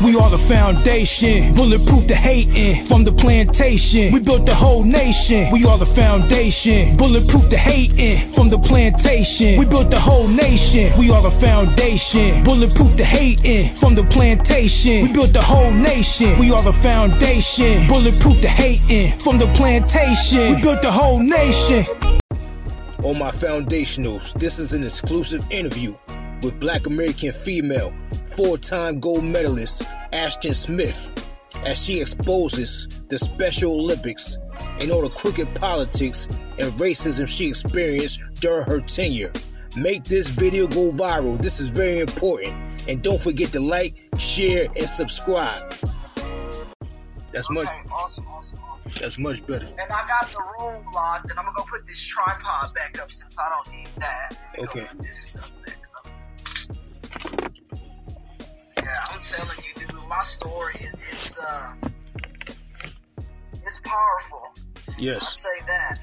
We are the foundation, bulletproof the hating from the plantation. We built the whole nation. We are the foundation, bulletproof the hating from the plantation. We built the whole nation. We are the foundation, bulletproof the hating from the plantation. We built the whole nation. We are the foundation, bulletproof the hating from the plantation. We built the whole nation. On my foundationals, this is an exclusive interview with black American female, four time gold medalist Ashton Smith as she exposes the Special Olympics and all the crooked politics and racism she experienced during her tenure. Make this video go viral. This is very important. And don't forget to like, share, and subscribe. That's much. Okay, awesome, awesome. That's much better. And I got the room locked, and I'm gonna go put this tripod back up since I don't need that. Let me go Okay. I'm telling you, dude, my story is it's uh, it's powerful. Yes, I say that.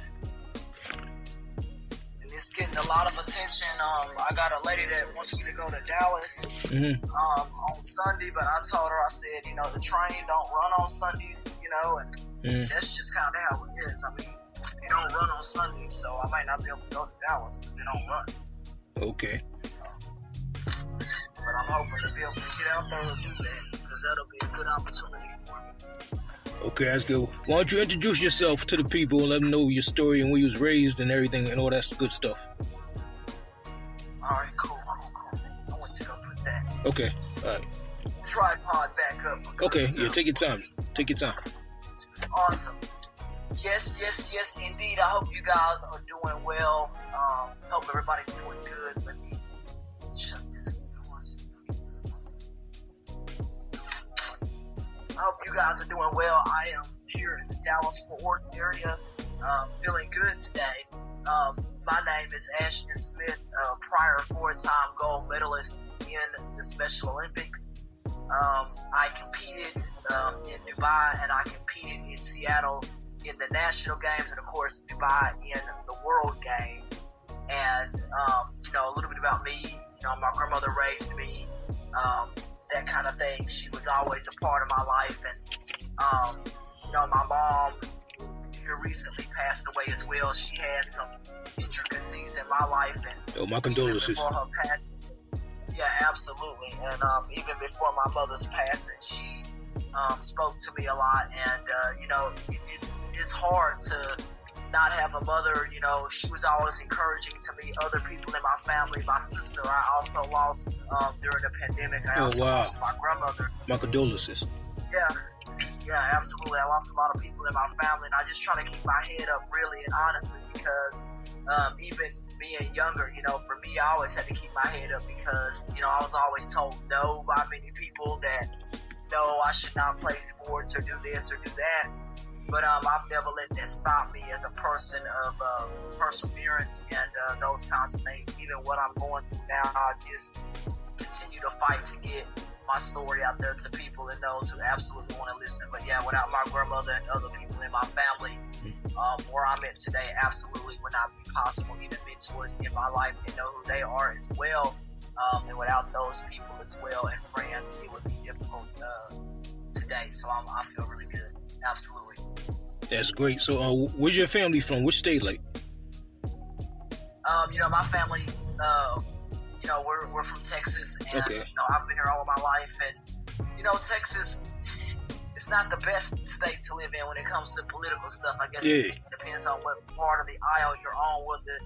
And it's getting a lot of attention. Um, I got a lady that wants me to go to Dallas hmm um, on Sunday, but I told her, I said, you know, the train don't run on Sundays, you know, and hmm that's just kind of how it is. I mean, they don't run on Sundays, so I might not be able to go to Dallas, but they don't run. Okay. So. But I'm hoping to be able to get out there and do that because that'll be a good opportunity for me. Okay, that's good. Why don't you introduce yourself to the people and let them know your story and where you was raised and everything and all that good stuff. All right, cool, cool, cool. I want to go put that Okay. All right. tripod back up. Okay. Yeah. Take your time. Take your time. Awesome. Yes, yes, yes, indeed. I hope you guys are doing well. Um, hope everybody's doing good. Let me shut hope you guys are doing well. I am here in the Dallas Fort Worth area, um, feeling good today. Um, my name is Ashton Smith, uh, prior four-time gold medalist in the Special Olympics. Um, I competed um, in Dubai and I competed in Seattle in the national games and of course Dubai in the World Games. And um, you know a little bit about me. You know my grandmother raised me, um, that kind of thing. She was always a part of my life, and um, you know my mom here recently passed away as well. She had some intricacies in my life, and Oh, my condolences. before her passing. Yeah, absolutely. And um, even before my mother's passing, she um, spoke to me a lot. And uh, you know, it's it's hard to not have a mother. You know, she was always encouraging to me. Other people in my family, my sister, I also lost um, during the pandemic. I Oh, also wow. lost my grandmother. My condolences. Yeah, yeah, absolutely. I lost a lot of people in my family, and I just try to keep my head up, really and honestly, because um, even being younger, you know, for me, I always had to keep my head up because, you know, I was always told no by many people that no, I should not play sports or do this or do that. But um, I've never let that stop me as a person of uh, perseverance and uh, those kinds of things. Even what I'm going through now, I just continue to fight to get my story out there to people and those who absolutely want to listen. But yeah, without my grandmother and other people in my family, um, where I'm at today absolutely would not be possible. Even mentors in my life and know who they are as well. Um, and without those people as well and friends, it would be difficult uh, today. So I'm, I feel really good. Absolutely. That's great. So, uh, where's your family from? Which state? Like, Um, you know, my family, uh, you know, we're, we're from Texas, and Okay. you know, I've been here all of my life, and you know, Texas, it's not the best state to live in when it comes to political stuff. I guess Yeah. it depends on what part of the aisle you're on. Whether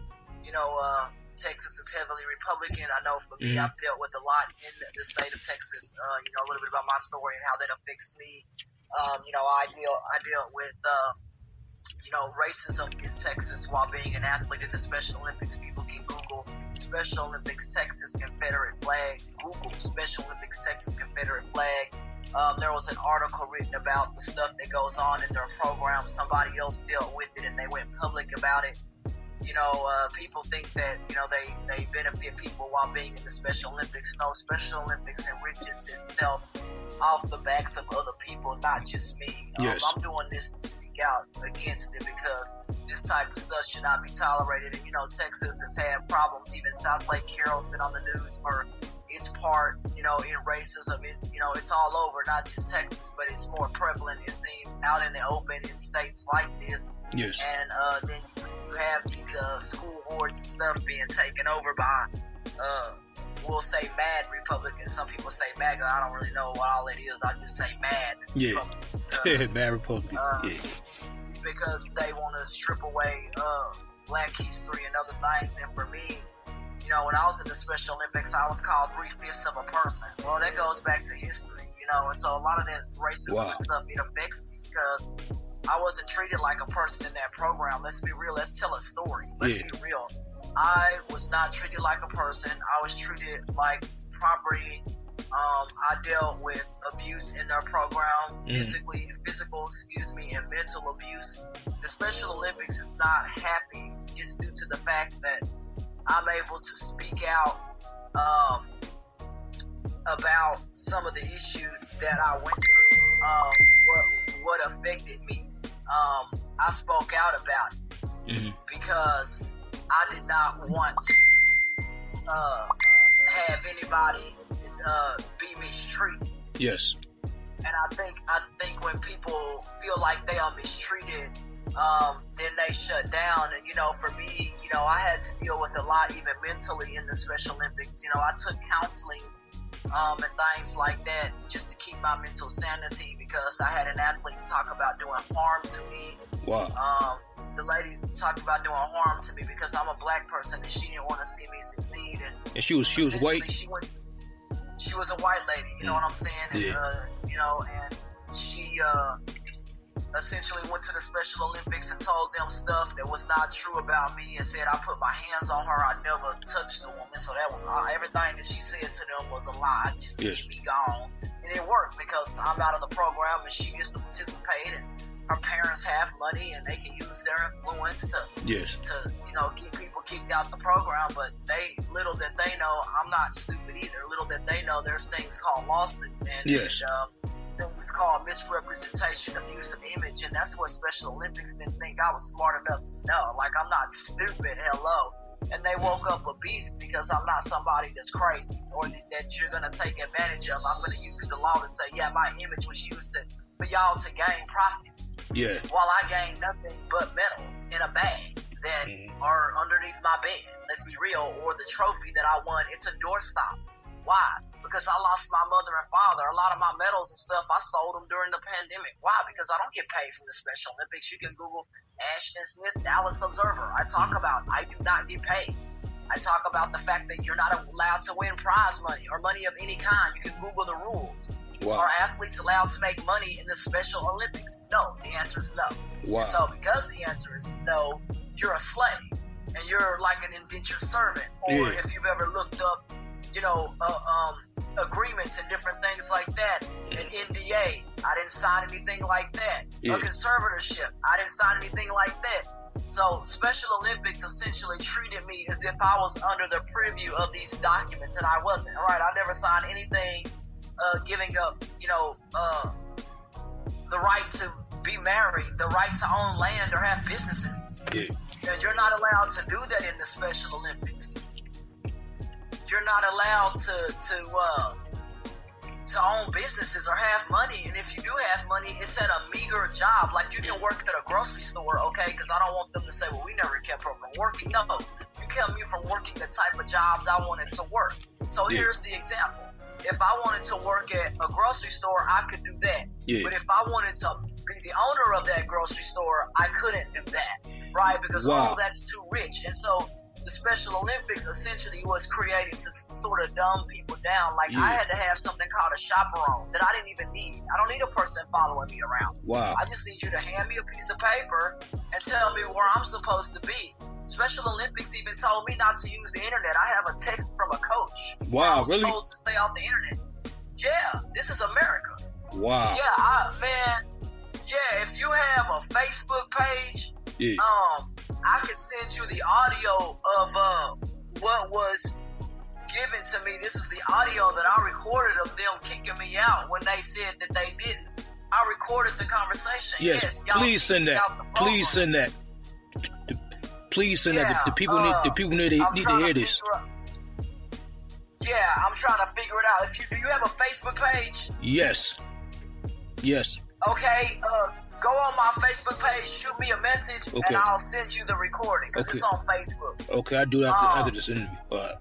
you know, uh, Texas is heavily Republican. I know for me, Mhm. I've dealt with a lot in the state of Texas. Uh, you know, a little bit about my story and how that affects me. Um, you know, I deal I dealt with. Uh, you know, racism in Texas while being an athlete in the Special Olympics. People can Google Special Olympics Texas Confederate flag. Google Special Olympics Texas Confederate flag. Um, there was an article written about the stuff that goes on in their program. Somebody else dealt with it and they went public about it. You know, uh, people think that, you know, they, they benefit people while being in the Special Olympics. No, Special Olympics enriches itself off the backs of other people, not just me. Um, I'm doing this to speak out against it because this type of stuff should not be tolerated. And you know, Texas has had problems. Even Southlake Carroll's been on the news for its part, you know, in racism. It, you know, it's all over, not just Texas, but it's more prevalent, it seems, out in the open in states like this. Yes. And uh, then you have these uh, school boards and stuff being taken over by, uh, we'll say mad Republicans. Some people say MAGA. I don't really know what all it is. I just say mad. Yeah. Republicans Yeah, because- bad Republicans. Uh, yeah. because they want to strip away uh, black history and other things. And for me, you know, when I was in the Special Olympics, I was called three fifths of a person. Well, that goes back to history, you know, and so a lot of that racism Wow. and stuff it affects me because I wasn't treated like a person in that program. Let's be real. Let's tell a story. Let's Yeah. be real. I was not treated like a person. I was treated like property. Um, I dealt with abuse in their program, Mm. physically, physical, excuse me, and mental abuse. The Special Olympics is not happy just due to the fact that I'm able to speak out um, about some of the issues that I went through, um, what what affected me. Um, I spoke out about it Mhm. because I did not want to uh, have anybody uh, be mistreated. Yes. And I think I think when people feel like they are mistreated, um, then they shut down. And you know, for me, you know, I had to deal with a lot, even mentally, in the Special Olympics. You know, I took counseling um, and things like that just to keep my mental sanity because I had an athlete talk about doing harm to me Wow. um, the lady talked about doing harm to me because I'm a black person and she didn't want to see me succeed. And And she was she was white. She, went, she was a white lady, you know what I'm saying? And, Yeah. uh, you know, and she uh, essentially went to the Special Olympics and told them stuff that was not true about me and said I put my hands on her. I never touched the woman. So that was uh, everything that she said to them was a lie. Just Yes. keep me gone. And it worked because I'm out of the program and she gets to participate and her parents have money and they can use their influence to Yes. to you know get people kicked out the program, but they little that they know I'm not stupid either. Little that they know there's things called lawsuits and, Yes. and um, things called misrepresentation, abuse of image, and that's what Special Olympics didn't think I was smart enough to know. Like I'm not stupid. Hello. And they woke up a beast because I'm not somebody that's crazy or that, you're gonna take advantage of. I'm gonna use the law to say, yeah, my image was used to, for y'all to gain profits Yeah. while I gained nothing but medals in a bag that Mhm. are underneath my bed. Let's be real. Or the trophy that I won, it's a doorstop. Why? Because I lost my mother and father. A lot of my medals and stuff, I sold them during the pandemic. Why? Because I don't get paid from the Special Olympics. You can Google Ashton Smith, Dallas Observer. I talk about I do not get paid. I talk about the fact that you're not allowed to win prize money or money of any kind. You can Google the rules. Wow. Are athletes allowed to make money in the Special Olympics? No. The answer is no. Wow. So because the answer is no, you're a slave and you're like an indentured servant. Or Yeah. if you've ever looked up, you know, uh, um, agreements and different things like that, an NDA, I didn't sign anything like that. Yeah. A conservatorship, I didn't sign anything like that. So Special Olympics essentially treated me as if I was under the preview of these documents, and I wasn't. All right, I never signed anything uh, giving up, you know, uh, the right to be married, the right to own land or have businesses. yeah. And you're not allowed to do that in the Special Olympics. You're not allowed to to uh, to own businesses or have money. And if you do have money, it's at a meager job. Like you can work at a grocery store, okay? Because I don't want them to say, "Well, we never kept her from working." No, you kept me from working the type of jobs I wanted to work. So Yeah. here's the example. If I wanted to work at a grocery store, I could do that. Yeah. But if I wanted to be the owner of that grocery store, I couldn't do that, right? Because Wow. oh, that's too rich. And so the Special Olympics essentially was created to sort of dumb people down. Like Yeah. I had to have something called a chaperone that I didn't even need. I don't need a person following me around. Wow. I just need you to hand me a piece of paper and tell me where I'm supposed to be. Special Olympics even told me not to use the internet. I have a text from a coach. Wow, really? told to stay off the internet. Yeah, this is America. Wow. Yeah, I, man. Yeah, if you have a Facebook page, Yeah. um, I can send you the audio of uh what was given to me. This is the audio that I recorded of them kicking me out when they said that they didn't. I recorded the conversation. Yes. y'all Please send that. Please send that. Please send that. The, the people Yeah, need. The uh, people need. To, need to hear this. out- Yeah, I'm trying to figure it out. If you do, you have a Facebook page? Yes. Yes. Okay. Uh, go on my Facebook page, shoot me a message, Okay. and I'll send you the recording because Okay. it's on Facebook. Okay, I do it after, Oh. after this interview. All right.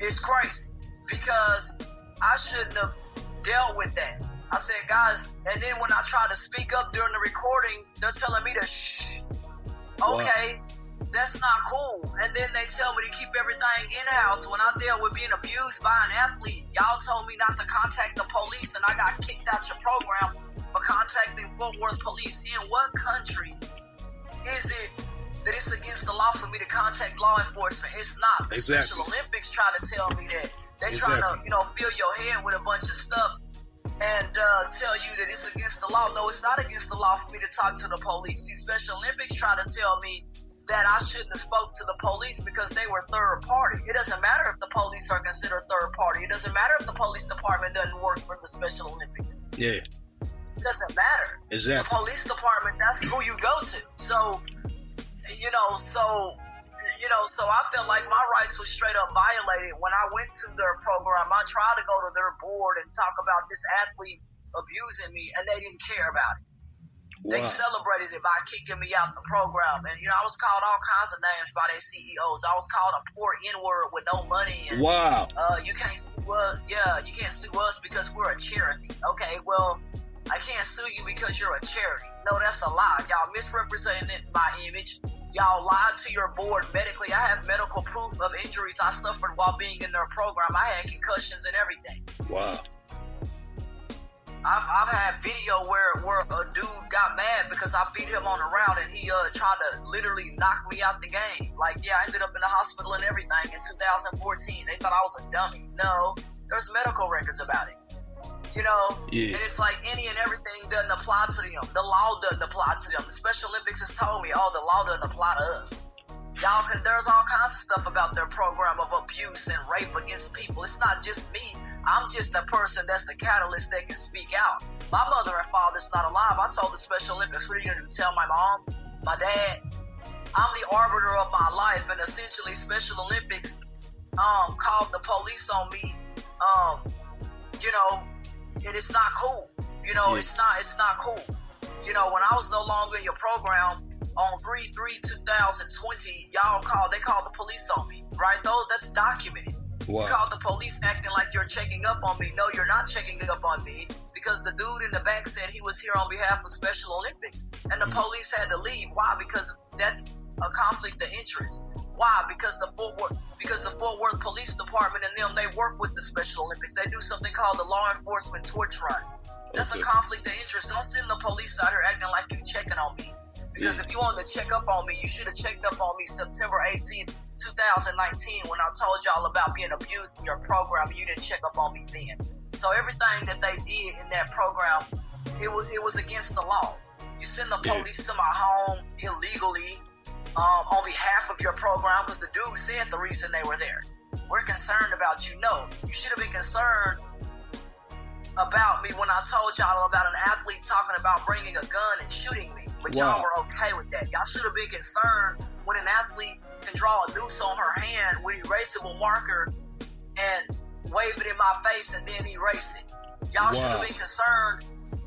It's crazy because I shouldn't have dealt with that. I said, guys, and then when I try to speak up during the recording, they're telling me to shh. Wow. Okay, that's not cool. And then they tell me to keep everything in house. When I dealt with being abused by an athlete, y'all told me not to contact the police, and I got kicked out your program for contacting Fort Worth police. In what country is it that it's against the law for me to contact law enforcement? It's not. The Exactly. Special Olympics try to tell me that. They trying to, you know, fill your head with a bunch of stuff and uh, tell you that it's against the law. No, it's not against the law for me to talk to the police. The Special Olympics try to tell me that I shouldn't have spoke to the police because they were third party. It doesn't matter if the police are considered third party. It doesn't matter if the police department doesn't work for the Special Olympics. Yeah. It doesn't matter. The Exactly. police department, that's who you go to. So, you know, so, you know, so I felt like my rights were straight up violated when I went to their program. I tried to go to their board and talk about this athlete abusing me, and they didn't care about it. They celebrated it by kicking me out the program. And, you know, I was called all kinds of names by their CEOs. I was called a poor N-word with no money. And, Wow. uh, you can't sue us. Yeah, you can't sue us because we're a charity. Okay, well, I can't sue you because you're a charity. No, that's a lie. Y'all misrepresented my image. Y'all lied to your board medically. I have medical proof of injuries I suffered while being in their program. I had concussions and everything. Wow. I've, I've had video where where a dude got mad because I beat him on the round and he uh, tried to literally knock me out the game. Like, yeah, I ended up in the hospital and everything in 2014. They thought I was a dummy. No, there's medical records about it. You know, Yeah. and it's like any and everything doesn't apply to them. The law doesn't apply to them. The Special Olympics has told me, oh, the law doesn't apply to us. Y'all can, there's all kinds of stuff about their program of abuse and rape against people. It's not just me. I'm just a person that's the catalyst that can speak out. My mother and father's not alive. I told the Special Olympics, what are you going to do? Tell my mom? My dad? I'm the arbiter of my life, and essentially, Special Olympics um, called the police on me. Um, you know, and it's not cool. You know, Yeah. it's not. It's not cool. You know, when I was no longer in your program on three three 2020, y'all called. They called the police on me. Right? Though that's documented. You called the police acting like you're checking up on me. No, you're not checking up on me because the dude in the back said he was here on behalf of Special Olympics, and the mm-hmm. police had to leave. Why? Because that's a conflict of interest. Why? Because the Fort Worth, because the Fort Worth Police Department and them they work with the Special Olympics. They do something called the Law Enforcement Torch Run. That's Okay. a conflict of interest. Don't send the police out here acting like you're checking on me. Because Yeah. if you wanted to check up on me, you should have checked up on me September 18th, 2019, when I told y'all about being abused in your program. You didn't check up on me then. So everything that they did in that program, it was it was against the law. You send the Yeah. police to my home illegally um, on behalf of your program because the dude said the reason they were there. We're concerned about you. No, you should have been concerned about me when I told y'all about an athlete talking about bringing a gun and shooting me. But Wow. y'all were okay with that. Y'all should have been concerned when an athlete can draw a noose on her hand with erasable marker and wave it in my face and then erase it. Y'all should have been concerned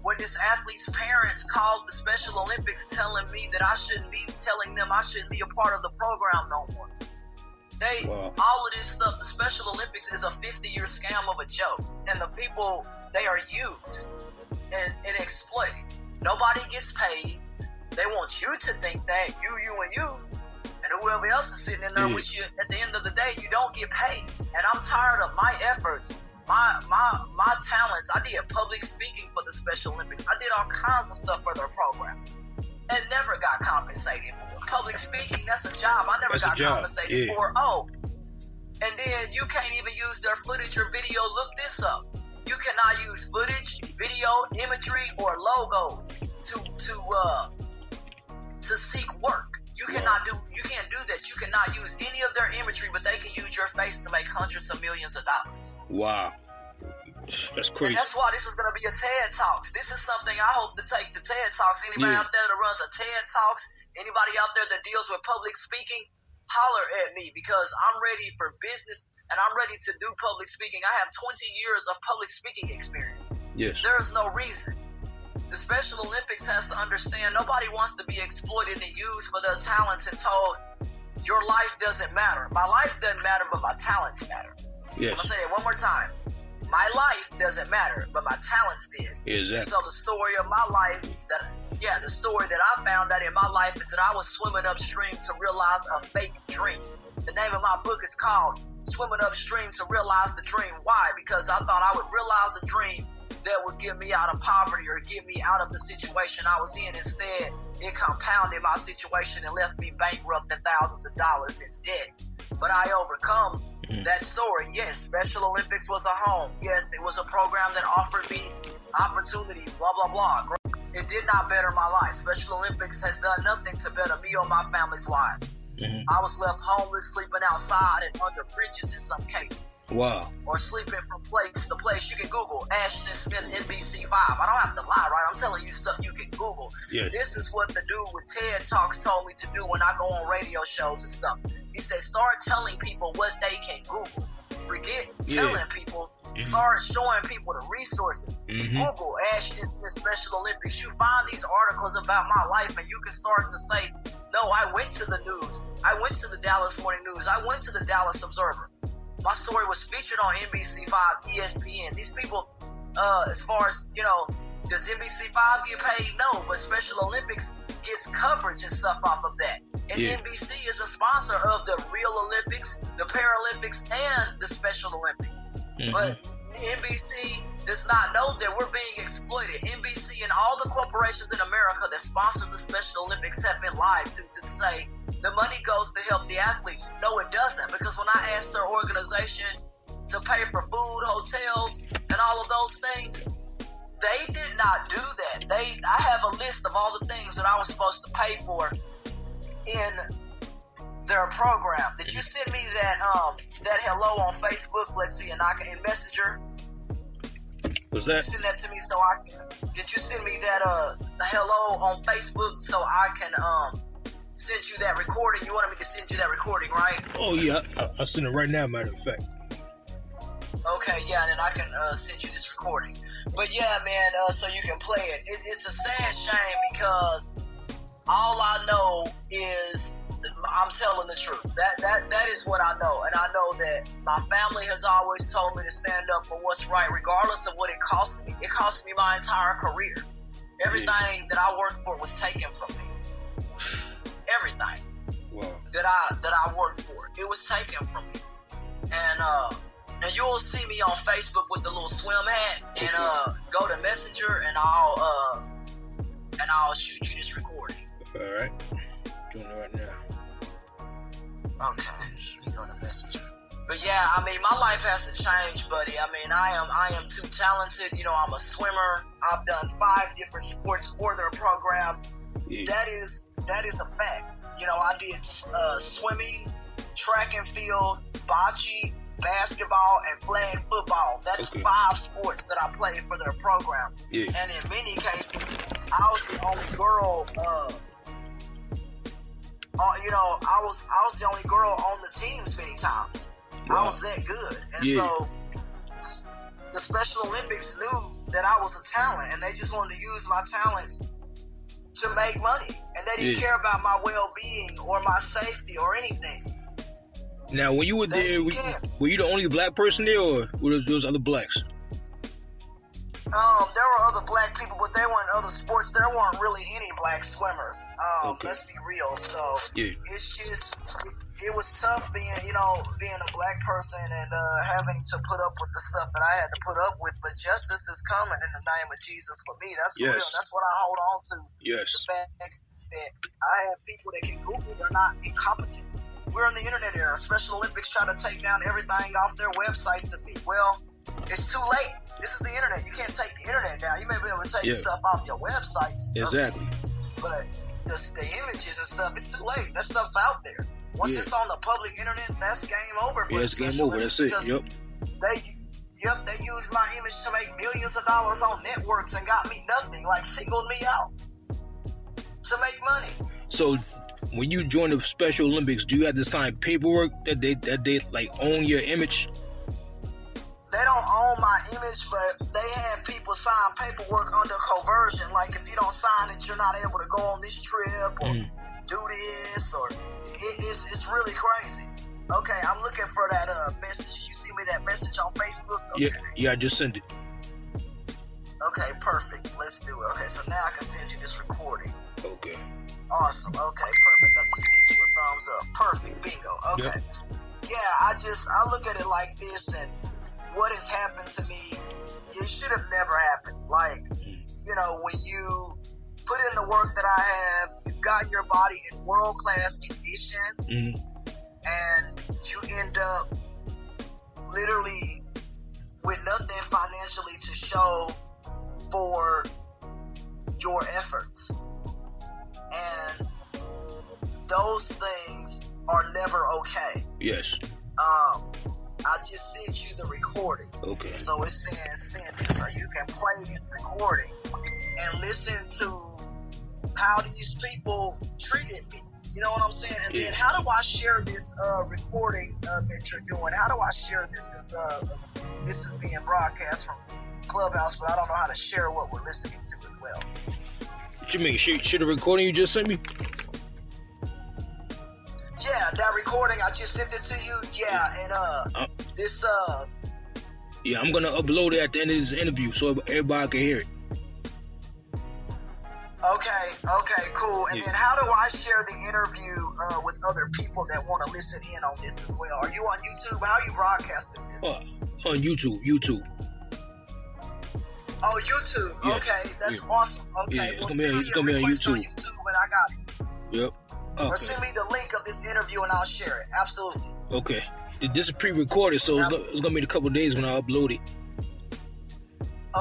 when this athlete's parents called the Special Olympics telling me that I shouldn't be telling them I shouldn't be a part of the program no more. They Wow. all of this stuff, the Special Olympics is a 50 year scam of a joke. And the people they are used and, and exploited. Nobody gets paid. They want you to think that you, you, and you, and whoever else is sitting in there Yeah. with you. At the end of the day, you don't get paid. And I'm tired of my efforts, my my my talents. I did public speaking for the Special Olympics. I did all kinds of stuff for their program, and never got compensated for. Public speaking, that's a job. I never That's got compensated yeah. for. Oh, and then you can't even use their footage or video. Look this up. You cannot use footage, video, imagery, or logos to to uh to seek work. You cannot do you can't do that. You cannot use any of their imagery, but they can use your face to make hundreds of millions of dollars. Wow. That's crazy. And that's why this is going to be a TED Talks. This is something I hope to take to TED Talks. Anybody Yeah. out there that runs a TED Talks, anybody out there that deals with public speaking, holler at me because I'm ready for business. and I'm ready to do public speaking. I have 20 years of public speaking experience. Yes. There is no reason. The Special Olympics has to understand nobody wants to be exploited and used for their talents and told your life doesn't matter. My life doesn't matter, but my talents matter. I'm gonna say it one more time. My life doesn't matter, but my talents did. Exactly. So the story of my life that yeah, the story that I found out in my life is that I was swimming upstream to realize a fake dream. The name of my book is called Swimming Upstream to Realize the Dream. Why? Because I thought I would realize a dream that would get me out of poverty or get me out of the situation I was in. Instead, it compounded my situation and left me bankrupt and thousands of dollars in debt. But I overcome that story. Yes, Special Olympics was a home. Yes, it was a program that offered me opportunity, blah, blah, blah. It did not better my life. Special Olympics has done nothing to better me or my family's lives. Mhm. I was left homeless, sleeping outside and under bridges in some cases, Wow. or sleeping from place to place. You can Google Ashton Smith NBC5. I don't have to lie, right? I'm telling you stuff you can Google. Yeah. This is what the dude with TED Talks told me to do when I go on radio shows and stuff. He said, start telling people what they can Google. Forget Yeah. telling people. Start showing people the resources. Mhm. Google Ashton Smith Special Olympics. You find these articles about my life, and you can start to say, "No, I went to the news. I went to the Dallas Morning News. I went to the Dallas Observer. My story was featured on NBC5, ESPN. These people, uh, as far as you know, does NBC5 get paid? No, but Special Olympics gets coverage and stuff off of that. And Yeah. NBC is a sponsor of the Real Olympics, the Paralympics, and the Special Olympics. Mhm. But NBC does not know that we're being exploited. NBC and all the corporations in America that sponsor the Special Olympics have been lied to to say the money goes to help the athletes. No, it doesn't. Because when I asked their organization to pay for food, hotels, and all of those things, they did not do that. They, I have a list of all the things that I was supposed to pay for in their program. Did you send me that um that hello on Facebook? Let's see, and I can in Messenger. Was You that? send that to me so I can. Did you send me that uh hello on Facebook so I can um send you that recording? You wanted me to send you that recording, right? Oh yeah. I, I'll send it right now. Matter of fact. Okay, yeah, and then I can uh, send you this recording. But yeah, man, uh, so you can play it. it. It's a sad shame because all I know is I'm telling the truth. That that that is what I know, and I know that my family has always told me to stand up for what's right, regardless of what it cost me. It cost me my entire career. Everything that I worked for was taken from me. Everything Wow. that I that I worked for. It was taken from me. And uh and you'll see me on Facebook with the little swim hat and uh go to Messenger and I'll uh and I'll shoot you this recording. All right. Doing it right now. Okay. You go to Messenger. But yeah, I mean my life hasn't changed, buddy. I mean I am I am too talented. You know, I'm a swimmer. I've done five different sports for their program. That is that is a fact. You know, I did uh, swimming, track and field, bocce, basketball, and flag football. That's Okay. five sports that I played for their program. Yeah. And in many cases, I was the only girl. Uh, uh, you know, I was I was the only girl on the teams many times. I was that good, and Yeah. so the Special Olympics knew that I was a talent, and they just wanted to use my talents to make money, and they didn't Yeah. care about my well-being or my safety or anything. Now, when you were They there, were, can. were you the only black person there, or were there those other blacks? Um, there were other black people, but there weren't other sports. There weren't really any black swimmers. Um, Okay. let's be real. So Yeah. it's just it, was tough being, you know, being a black person and uh, having to put up with the stuff that I had to put up with. But justice is coming in the name of Jesus for me. That's real. Yes. That's what I hold on to. Yes. The fact that I have people that can Google, they're not incompetent. We're in the internet era. Special Olympics try to take down everything off their websites of me. Well, it's too late. This is the internet. You can't take the internet down. You may be able to take Yeah. stuff off your websites. Exactly. But the, the images and stuff, it's too late. That stuff's out there. Once Yeah. it's on the public internet, that's game over. for Yeah, it's game over. That's it. Yep. They, yep, they used my image to make millions of dollars on networks and got me nothing, like singled me out to make money. So, when you join the Special Olympics, do you have to sign paperwork that they that they like own your image? They don't own my image, but they have people sign paperwork under coercion. Like if you don't sign it, you're not able to go on this trip or Mhm. do this, or it, it's it's really crazy. Okay, I'm looking for that uh message. You see me that message on Facebook? Okay. Yeah, yeah, I just sent it. Okay, perfect. Let's do it. Okay, so now I can send you this recording. Okay. Awesome. Okay, perfect. I just sent you a thumbs up. Perfect. Bingo. Okay. Yeah, I just I look at it like this, and what has happened to me, it should have never happened. Like, you know, when you put in the work that I have, you've got your body in world class condition, hmm and you end up literally with nothing financially to show for your efforts. And those things are never okay. Yes. Um, I just sent you the recording. Okay. So it's saying send it. So you can play this recording and listen to how these people treated me. You know what I'm saying? And Yeah. then how do I share this uh, recording uh, that you're doing? How do I share this? Because uh, this is being broadcast from Clubhouse, but I don't know how to share what we're listening to as well. What you mean? Should, should the recording you just sent me? Yeah, that recording I just sent it to you. Yeah, and uh, Uh. this uh, Yeah, I'm gonna upload it at the end of this interview so everybody can hear it. Okay, okay, cool. And Yeah. then how do I share the interview uh, with other people that want to listen in on this as well? Are you on YouTube? How are you broadcasting this? Uh, on YouTube. YouTube. Oh, YouTube. Yeah, Okay, that's yeah. awesome. Okay, Yeah, it's well, gonna send on- me it's a gonna be on YouTube. YouTube, and I got it. Yep. Okay. Or send me the link of this interview, and I'll share it. Absolutely. Okay. This is pre-recorded, so it's, Yeah. go- it's gonna be a couple days when I upload it.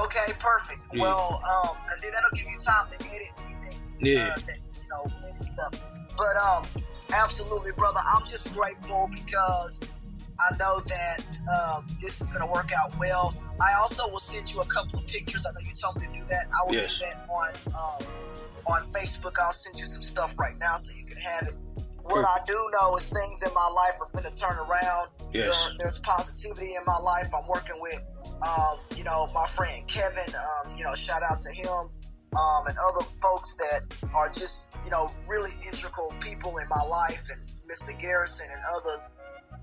Okay, perfect. Yeah. Well, um, and then that'll give you time to edit anything. Yeah. Uh, that, you know, edit stuff. But um, absolutely, brother. I'm just grateful because I know that um, this is gonna work out well. I also will send you a couple of pictures. I know you told me to do that. I will Yes. do that on um, on Facebook. I'll send you some stuff right now so you can have it. What I do know is things in my life are going to turn around. Yes. There- there's positivity in my life. I'm working with, um, you know, my friend Kevin. Um, you know, shout out to him. Um, and other folks that are just, you know, really integral people in my life, and Mr. Garrison and others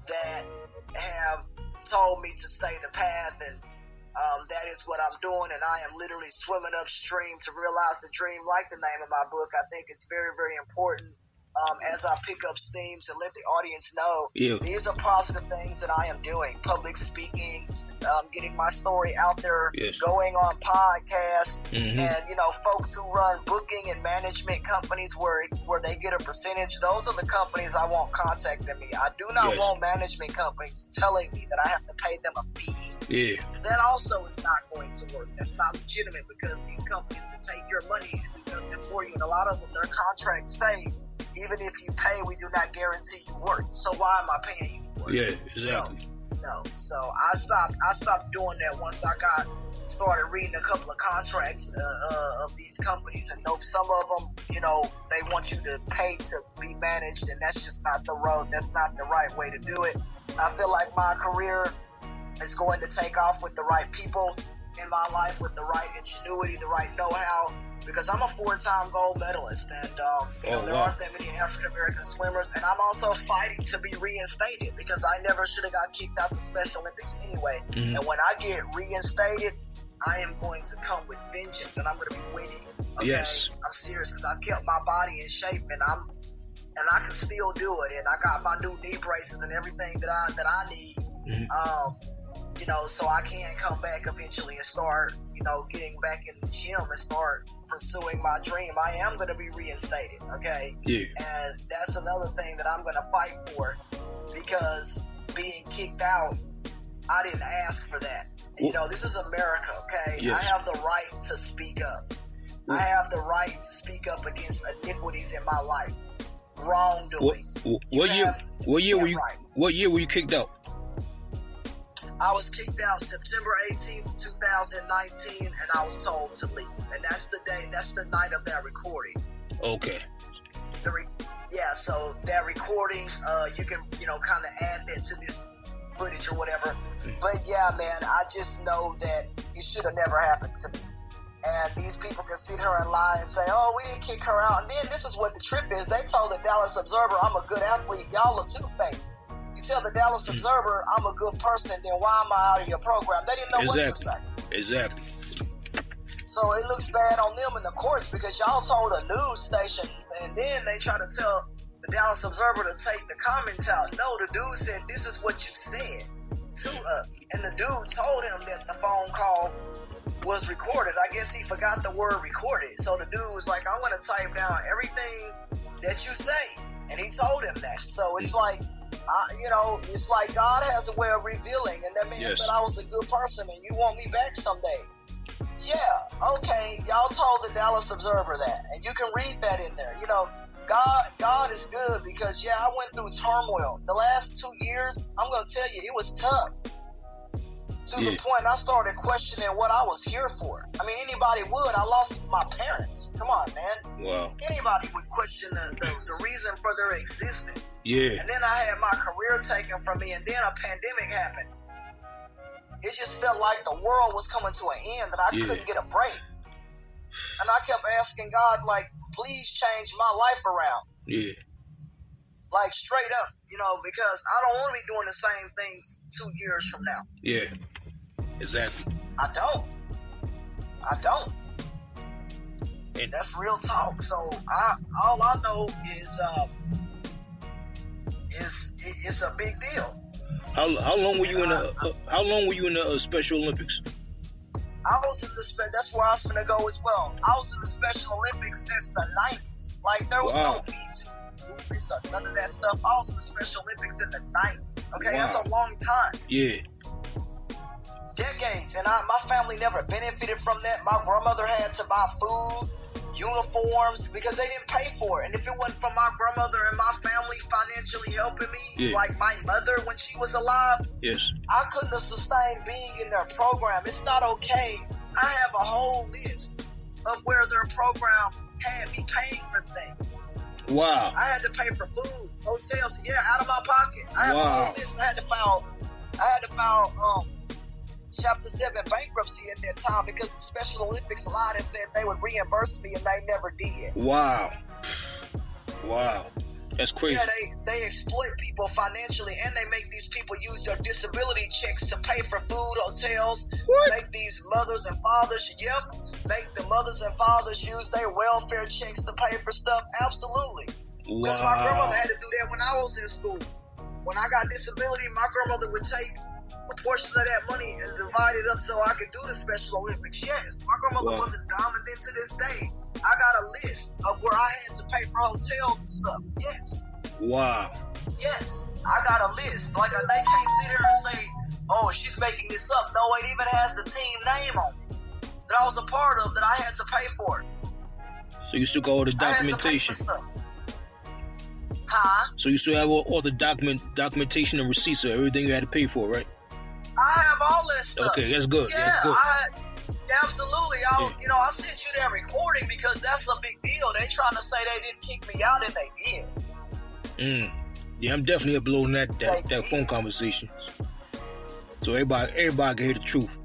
that have told me to stay the path, and um, that is what I'm doing. And I am literally swimming upstream to realize the dream, like the name of my book. I think it's very, very important um, as I pick up steam to let the audience know Yeah. these are positive things that I am doing. Public speaking, um, getting my story out there, Yes. going on podcasts, hmm and you know, folks who run booking and management companies where where they get a percentage. Those are the companies I want contacting me. I do not Yes. want management companies telling me that I have to pay them a fee. Yeah. That also is not going to work. That's not legitimate because these companies can take your money and do nothing for you. And a lot of them, their contracts say, even if you pay, we do not guarantee you work. So why am I paying you for it? Yeah. Exactly. No. So I stopped. I stopped doing that once I got started reading a couple of contracts uh, uh, of these companies, and know some of them, you know, they want you to pay to be managed, and that's just not the road. That's not the right way to do it. I feel like my career is going to take off with the right people in my life, with the right ingenuity, the right know-how. Because I'm a four-time gold medalist, and um, you know Oh, there wow. aren't that many African American swimmers, and I'm also fighting to be reinstated because I never should have got kicked out of the Special Olympics anyway. Mhm. And when I get reinstated, I am going to come with vengeance, and I'm going to be winning. Okay? Yes. I'm serious because I've kept my body in shape, and I'm and I can still do it. And I got my new knee braces and everything that I that I need. Mhm. Um, you know, so I can come back eventually and start, you know, getting back in the gym and start pursuing my dream. I am going to be reinstated. Okay. Yeah. And that's another thing that I'm going to fight for because being kicked out, I didn't ask for that. You know, this is America, okay? Yes. I have the right to speak up. I have the right to speak up against iniquities in my life, What, wrongdoings. what, You what year? What year were you? right. What year were you kicked out? I was kicked out September 18th, 2019, and I was told to leave. And that's the day, that's the night of that recording. Okay. The re- yeah, so that recording, uh, you can, you know, kind of add that to this footage or whatever. But yeah, man, I just know that it should have never happened to me. And these people can sit here and lie and say, oh, we didn't kick her out. And then this is what the trip is. They told the Dallas Observer, I'm a good athlete. Y'all are two-faced. Tell the Dallas Mm. Observer, I'm a good person, then why am I out of your program? They didn't know what to Exactly. say. Exactly. So it looks bad on them in the courts because y'all told a news station and then they try to tell the Dallas Observer to take the comments out. No, the dude said, this is what you said to us. And the dude told him that the phone call was recorded. I guess he forgot the word recorded. So the dude was like, I'm going to type down everything that you say. And he told him that. So it's like, I, you know, it's like God has a way of revealing. And that man Yes. said I was a good person and you want me back someday. Yeah, okay. Y'all told the Dallas Observer that, and you can read that in there. You know, God, God is good because yeah, I went through turmoil. The last two years, I'm gonna tell you, it was tough. To Yeah. the point I started questioning what I was here for. I mean, anybody would. I lost my parents. Come on, man. Wow. Anybody would question the, the, the reason for their existence. Yeah. And then I had my career taken from me, and then a pandemic happened. It just felt like the world was coming to an end, and I Yeah. couldn't get a break. And I kept asking God, like, please change my life around, Yeah. like straight up, you know, because I don't want to be doing the same things two years from now. Yeah. Exactly. I don't. I don't. And- That's real talk. So I, all I know is, um, is it's a big deal. How how long were you in the uh, how long were you in the uh, Special Olympics? I was in the spe- that's where I was gonna go as well. I was in the Special Olympics since the nineties. Like there was Wow. no beach movements or none of that stuff. I was in the Special Olympics in the nineties. Okay, Wow. that's a long time, Yeah. decades, and I, my family never benefited from that. My grandmother had to buy food, uniforms because they didn't pay for it. And if it wasn't for my grandmother and my family financially helping me, Yeah. like my mother when she was alive, Yes. I couldn't have sustained being in their program. It's not okay. I have a whole list of where their program had me paying for things. Wow. I had to pay for food, hotels, yeah, out of my pocket. I have a Wow. whole list. I had to file, I had to file um, Chapter Seven bankruptcy at that time because the Special Olympics lied and said they would reimburse me, and they never did. Wow. Wow. That's crazy. Yeah, they, they exploit people financially and they make these people use their disability checks to pay for food, hotels, What? make these mothers and fathers, yep, make the mothers and fathers use their welfare checks to pay for stuff. Absolutely. Because my grandmother had to do that when I was in school. When I got disability, my grandmother would take a portion of that money and divide it up so I could do the Special Olympics. Yes, my grandmother Wow. wasn't dumb, and then to this day, I got a list of where I had to pay for hotels and stuff. Yes. Wow. Yes, I got a list. Like they can't sit there and say, "Oh, she's making this up." No, it even has the team name on it that I was a part of that I had to pay for. So you still got all the I had to pay for documentation. Huh? So you still have all, all the document documentation and receipts of everything you had to pay for, right? I have all that stuff. Okay, that's good. Yeah, That's good. I absolutely. I, Yeah. you know, I sent you that recording because that's a big deal. They trying to say they didn't kick me out, and they did. Mm. Yeah, I'm definitely uploading that that, that phone conversation. So everybody everybody can hear the truth.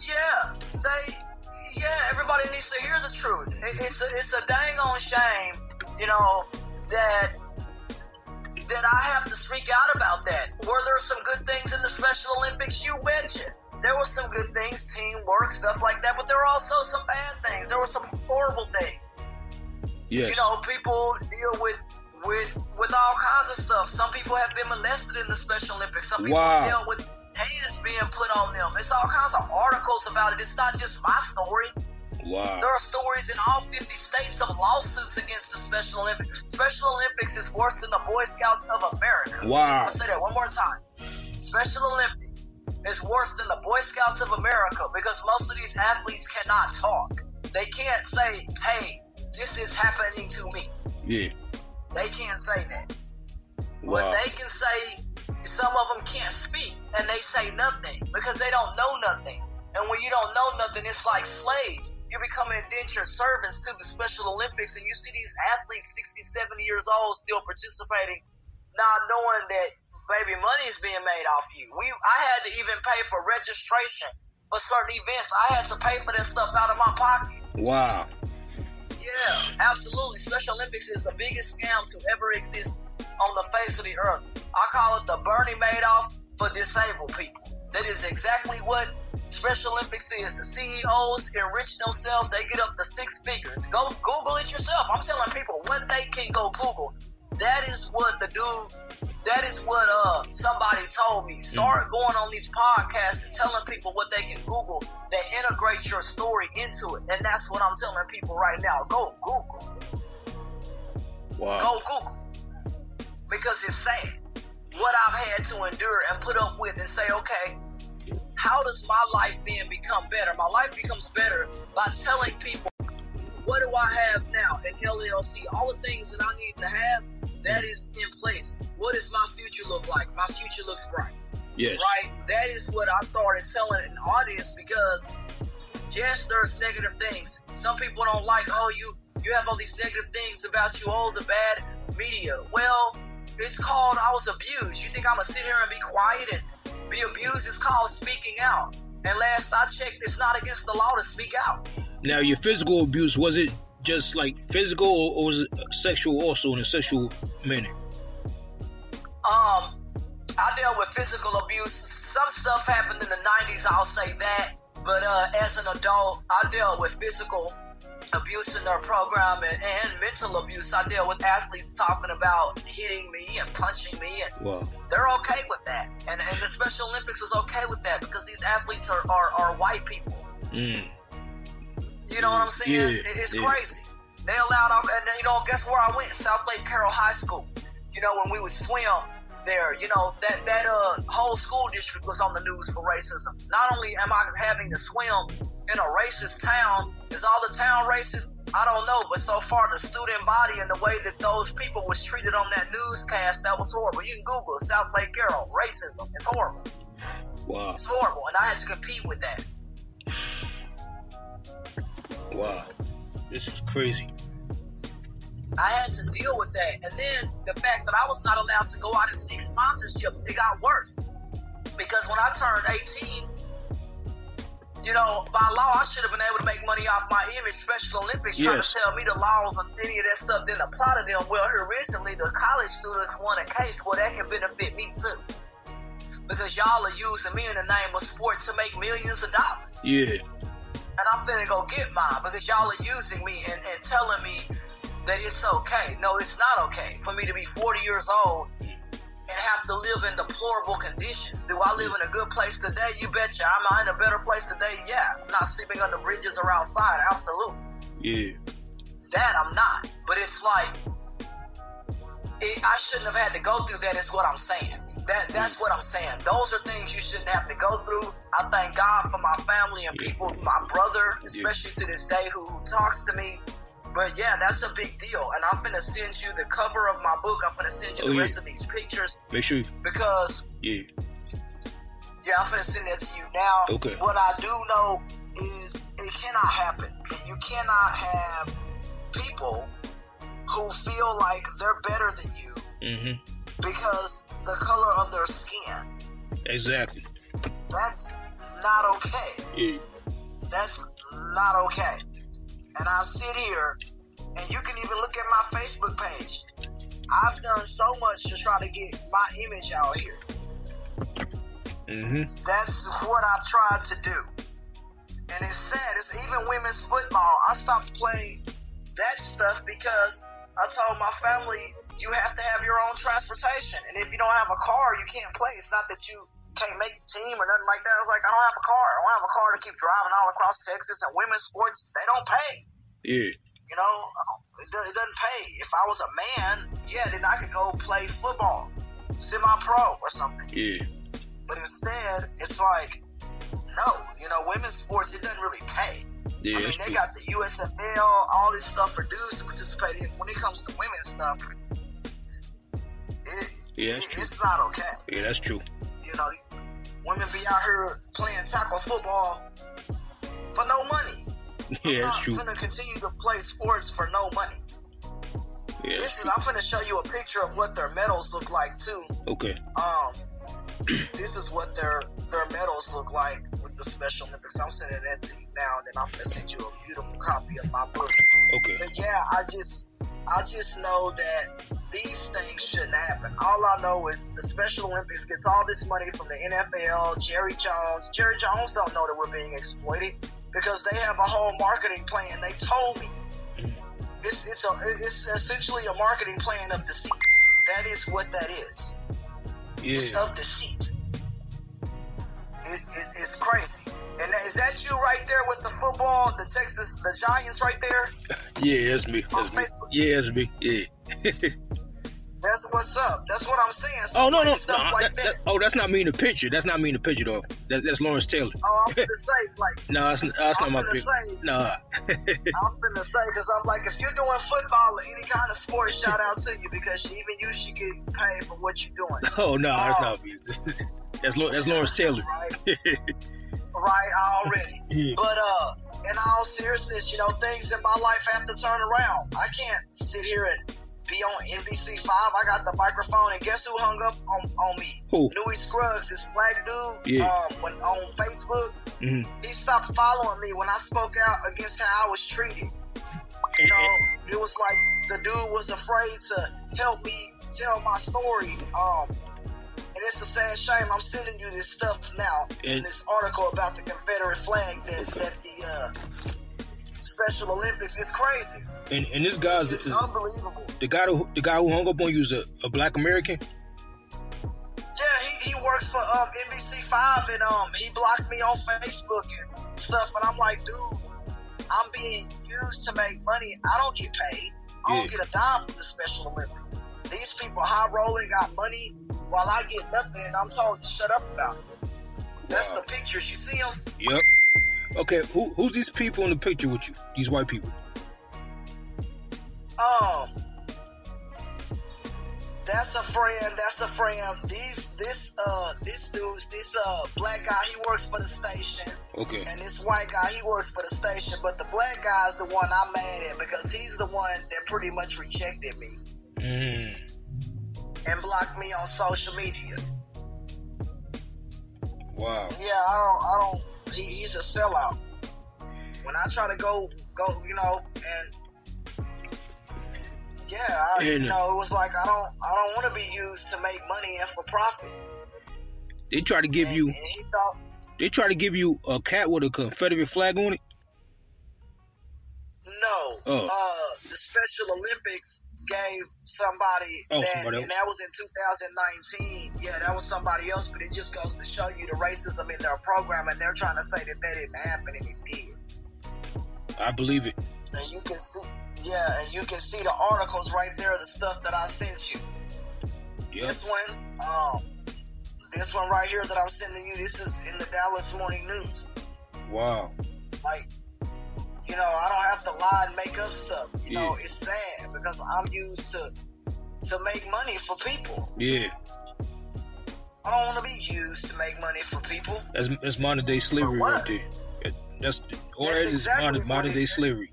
Yeah, they. Yeah, everybody needs to hear the truth. It, it's a it's a dang on shame, you know, that that I have to speak out about that. Were there some good things in the Special Olympics? You betcha. There were some good things, teamwork, stuff like that, but there were also some bad things. There were some horrible things. Yes. You know, people deal with with with all kinds of stuff. Some people have been molested in the Special Olympics. Some people Wow. deal with hands being put on them. It's all kinds of articles about it. It's not just my story. Wow. There are stories in all 50 states of lawsuits against the Special Olympics. Special Olympics is worse than the Boy Scouts of America. Wow. gonna say that one more time. Special Olympics is worse than the Boy Scouts of America because most of these athletes cannot talk. They can't say, "Hey, this is happening to me." Yeah. They can't say that. Wow. What they can say, some of them can't speak, and they say nothing because they don't know nothing. And when you don't know nothing, it's like slaves. You become indentured servants to the Special Olympics, and you see these athletes 60, 70 years old still participating, not knowing that baby money is being made off you. We, I had to even pay for registration for certain events. I had to pay for that stuff out of my pocket. Wow. Yeah, absolutely. Special Olympics is the biggest scam to ever exist on the face of the earth. I call it the Bernie Madoff for disabled people. That is exactly what Special Olympics is. The CEOs enrich themselves. They get up to six figures. Go Google it yourself. I'm telling people what they can go Google. That is what the dude. That is what uh somebody told me. Start going on these podcasts and telling people what they can Google that integrate your story into it. And that's what I'm telling people right now. Go Google. Wow. Go Google. Because it's sad what I've had to endure and put up with and say, okay, how does my life then become better? My life becomes better by telling people what do I have now in LLC? All the things that I need to have, that is in place. What does my future look like? My future looks bright. Yes. Right? That is what I started telling an audience because yes, there's negative things. Some people don't like, oh, you you have all these negative things about you, oh, the bad media. Well, it's called I was abused. You think I'm gonna sit here and be quiet and be abused? is called speaking out. And last I checked, it's not against the law to speak out. Now, your physical abuse was it just like physical, or was it sexual also in a sexual manner? Um, I dealt with physical abuse. Some stuff happened in the 90s, I'll say that. But uh, as an adult, I dealt with physical abuse in their program and, and mental abuse. I deal with athletes talking about hitting me and punching me, and Wow. they're okay with that. And, and the Special Olympics is okay with that because these athletes are, are, are white people. Mm. You know what I'm saying? Yeah, It- it's yeah. crazy. They allowed, and you know, guess where I went? Southlake Carroll High School. You know, when we would swim there, you know, that that uh whole school district was on the news for racism. Not only am I having to swim in a racist town, is all the town racist? I don't know, but so far the student body and the way that those people was treated on that newscast, that was horrible. You can Google Southlake Carroll racism. It's horrible. Wow. It's horrible, and I had to compete with that. Wow. This is crazy. I had to deal with that. And then the fact that I was not allowed to go out and seek sponsorships, it got worse. Because when I turned 18, you know, by law, I should have been able to make money off my image. Special Olympics trying Yes. to tell me the laws and any of that stuff didn't apply to them. Well, here recently, the college students won a case where that can benefit me too. Because y'all are using me in the name of sport to make millions of dollars Yeah. and I'm finna go get mine because y'all are using me and, and telling me that it's okay. No, it's not okay for me to be 40 years old and have to live in deplorable conditions. Do I live in a good place today? You betcha. Am I in a better place today? Yeah. I'm not sleeping under bridges or outside. Absolutely. Yeah. That I'm not. But it's like, it, I shouldn't have had to go through that. Is what I'm saying. That that's what I'm saying. Those are things you shouldn't have to go through. I thank God for my family and people, my brother, especially to this day, who, who talks to me. But yeah, that's a big deal. And I'm gonna send you the cover of my book. I'm gonna send you Oh, the yeah. rest of these pictures Make sure. because Yeah. yeah, I'm gonna send that to you now. Okay. What I do know is it cannot happen. You cannot have people who feel like they're better than you Mm-hmm. because the color of their skin. Exactly. That's not okay. Yeah. That's not okay. And I sit here, and you can even look at my Facebook page. I've done so much to try to get my image out here. Mm-hmm. That's what I tried to do. And it's sad. It's even women's football. I stopped playing that stuff because I told my family you have to have your own transportation. And if you don't have a car, you can't play. It's not that you can't make the team or nothing like that. It's like I don't have a car. I don't have a car to keep driving all across Texas. And women's sports, they don't pay. Yeah. You know, it, it doesn't pay. If I was a man, yeah, then I could go play football, semi-pro or something. Yeah. But instead, it's like, no, you know, women's sports, it doesn't really pay. Yeah. I mean, they got the USFL, all this stuff for dudes to participate in. When it comes to women's stuff, it, Yeah, it- it's not okay. Yeah, that's true. You know, women be out here playing tackle football for no money. Yeah, I'm not true. gonna continue to play sports for no money. Yeah, This is I'm gonna show you a picture of what their medals look like too. okay. Um, this is what their their medals look like the Special Olympics. I'm sending that to you now, and then I'm gonna send you a beautiful copy of my book. Okay. But yeah, I just I just know that these things shouldn't happen. All I know is the Special Olympics gets all this money from the NFL, Jerry Jones. Jerry Jones don't know that we're being exploited because they have a whole marketing plan. They told me mm-hmm. it's it's a it's essentially a marketing plan of deceit. That is what that is. It's Yeah. of deceit. It, it, it's crazy. And is that you right there with the football, the Texas, the Giants right there? Yeah, that's me. That's me. Yeah, that's me. Yeah. That's what's up. That's what I'm saying. Oh no, no, no. Like that- that. that- oh, that's not me in the picture. That's not me in the picture though. That, that's Lawrence Taylor. Oh, I'm gonna say like No, that's, that's not my picture. say- Nah. I'm gonna say because I'm like if you're doing football or any kind of sport, shout out to you because even you should get paid for what you're doing. oh no, that's Oh. not me. That's that's Lawrence Taylor. Right, right, already. Yeah. But uh, in all seriousness, you know things in my life have to turn around. I can't sit here and be on NBC Five. I got the microphone, and guess who hung up on, on me? Who? Newy Scruggs, this black dude. Yeah. Um, when on Facebook, Mhm. he stopped following me when I spoke out against how I was treated. You know, it was like the dude was afraid to help me tell my story. Um, and it's a sad shame. I'm sending you this stuff now in this article about the Confederate flag that, that the uh, Special Olympics is crazy. And and this guy's It's is, unbelievable. the guy who the guy who hung up on you is a, a black American. Yeah, he, he works for um, NBC Five, and um, he blocked me on Facebook and stuff. And I'm like, dude, I'm being used to make money. I don't get paid. I don't Yeah. get a dime from the Special Olympics. These people high rolling got money while I get nothing, and I'm told to shut up about it. That's Wow. the pictures. You see them? Yep. Okay, who who's these people in the picture with you? These white people. Um, that's a friend. That's a friend. These, this, uh, this dude's this uh black guy. He works for the station. Okay. And this white guy, he works for the station, but the black guy's the one I'm mad at because he's the one that pretty much rejected me Mm. and blocked me on social media. Wow. Yeah, I don't, I don't. He, he's a sellout. When I try to go, go, you know, and yeah, I, you And- know, it was like I don't, I don't want to be used to make money and for profit. They try to give And- you and he thought, they try to give you a cat with a Confederate flag on it. No. Oh. Uh, the Special Olympics gave somebody Oh, that, somebody and that was in 2019. Yeah, that was somebody else, but it just goes to show you the racism in their program, and they're trying to say that that didn't happen, and it did. I believe it. And you can see, yeah, and you can see the articles right there, the stuff that I sent you. Yep. This one, um, this one right here that I'm sending you, this is in the Dallas Morning News. Wow. like you know i don't have to lie and make up stuff. You know it's sad because i'm used to to make money for people. Yeah. i don't want to be used to make money for people. That's that's modern day slavery right there. That's or That's that is exactly modern, what modern day slavery.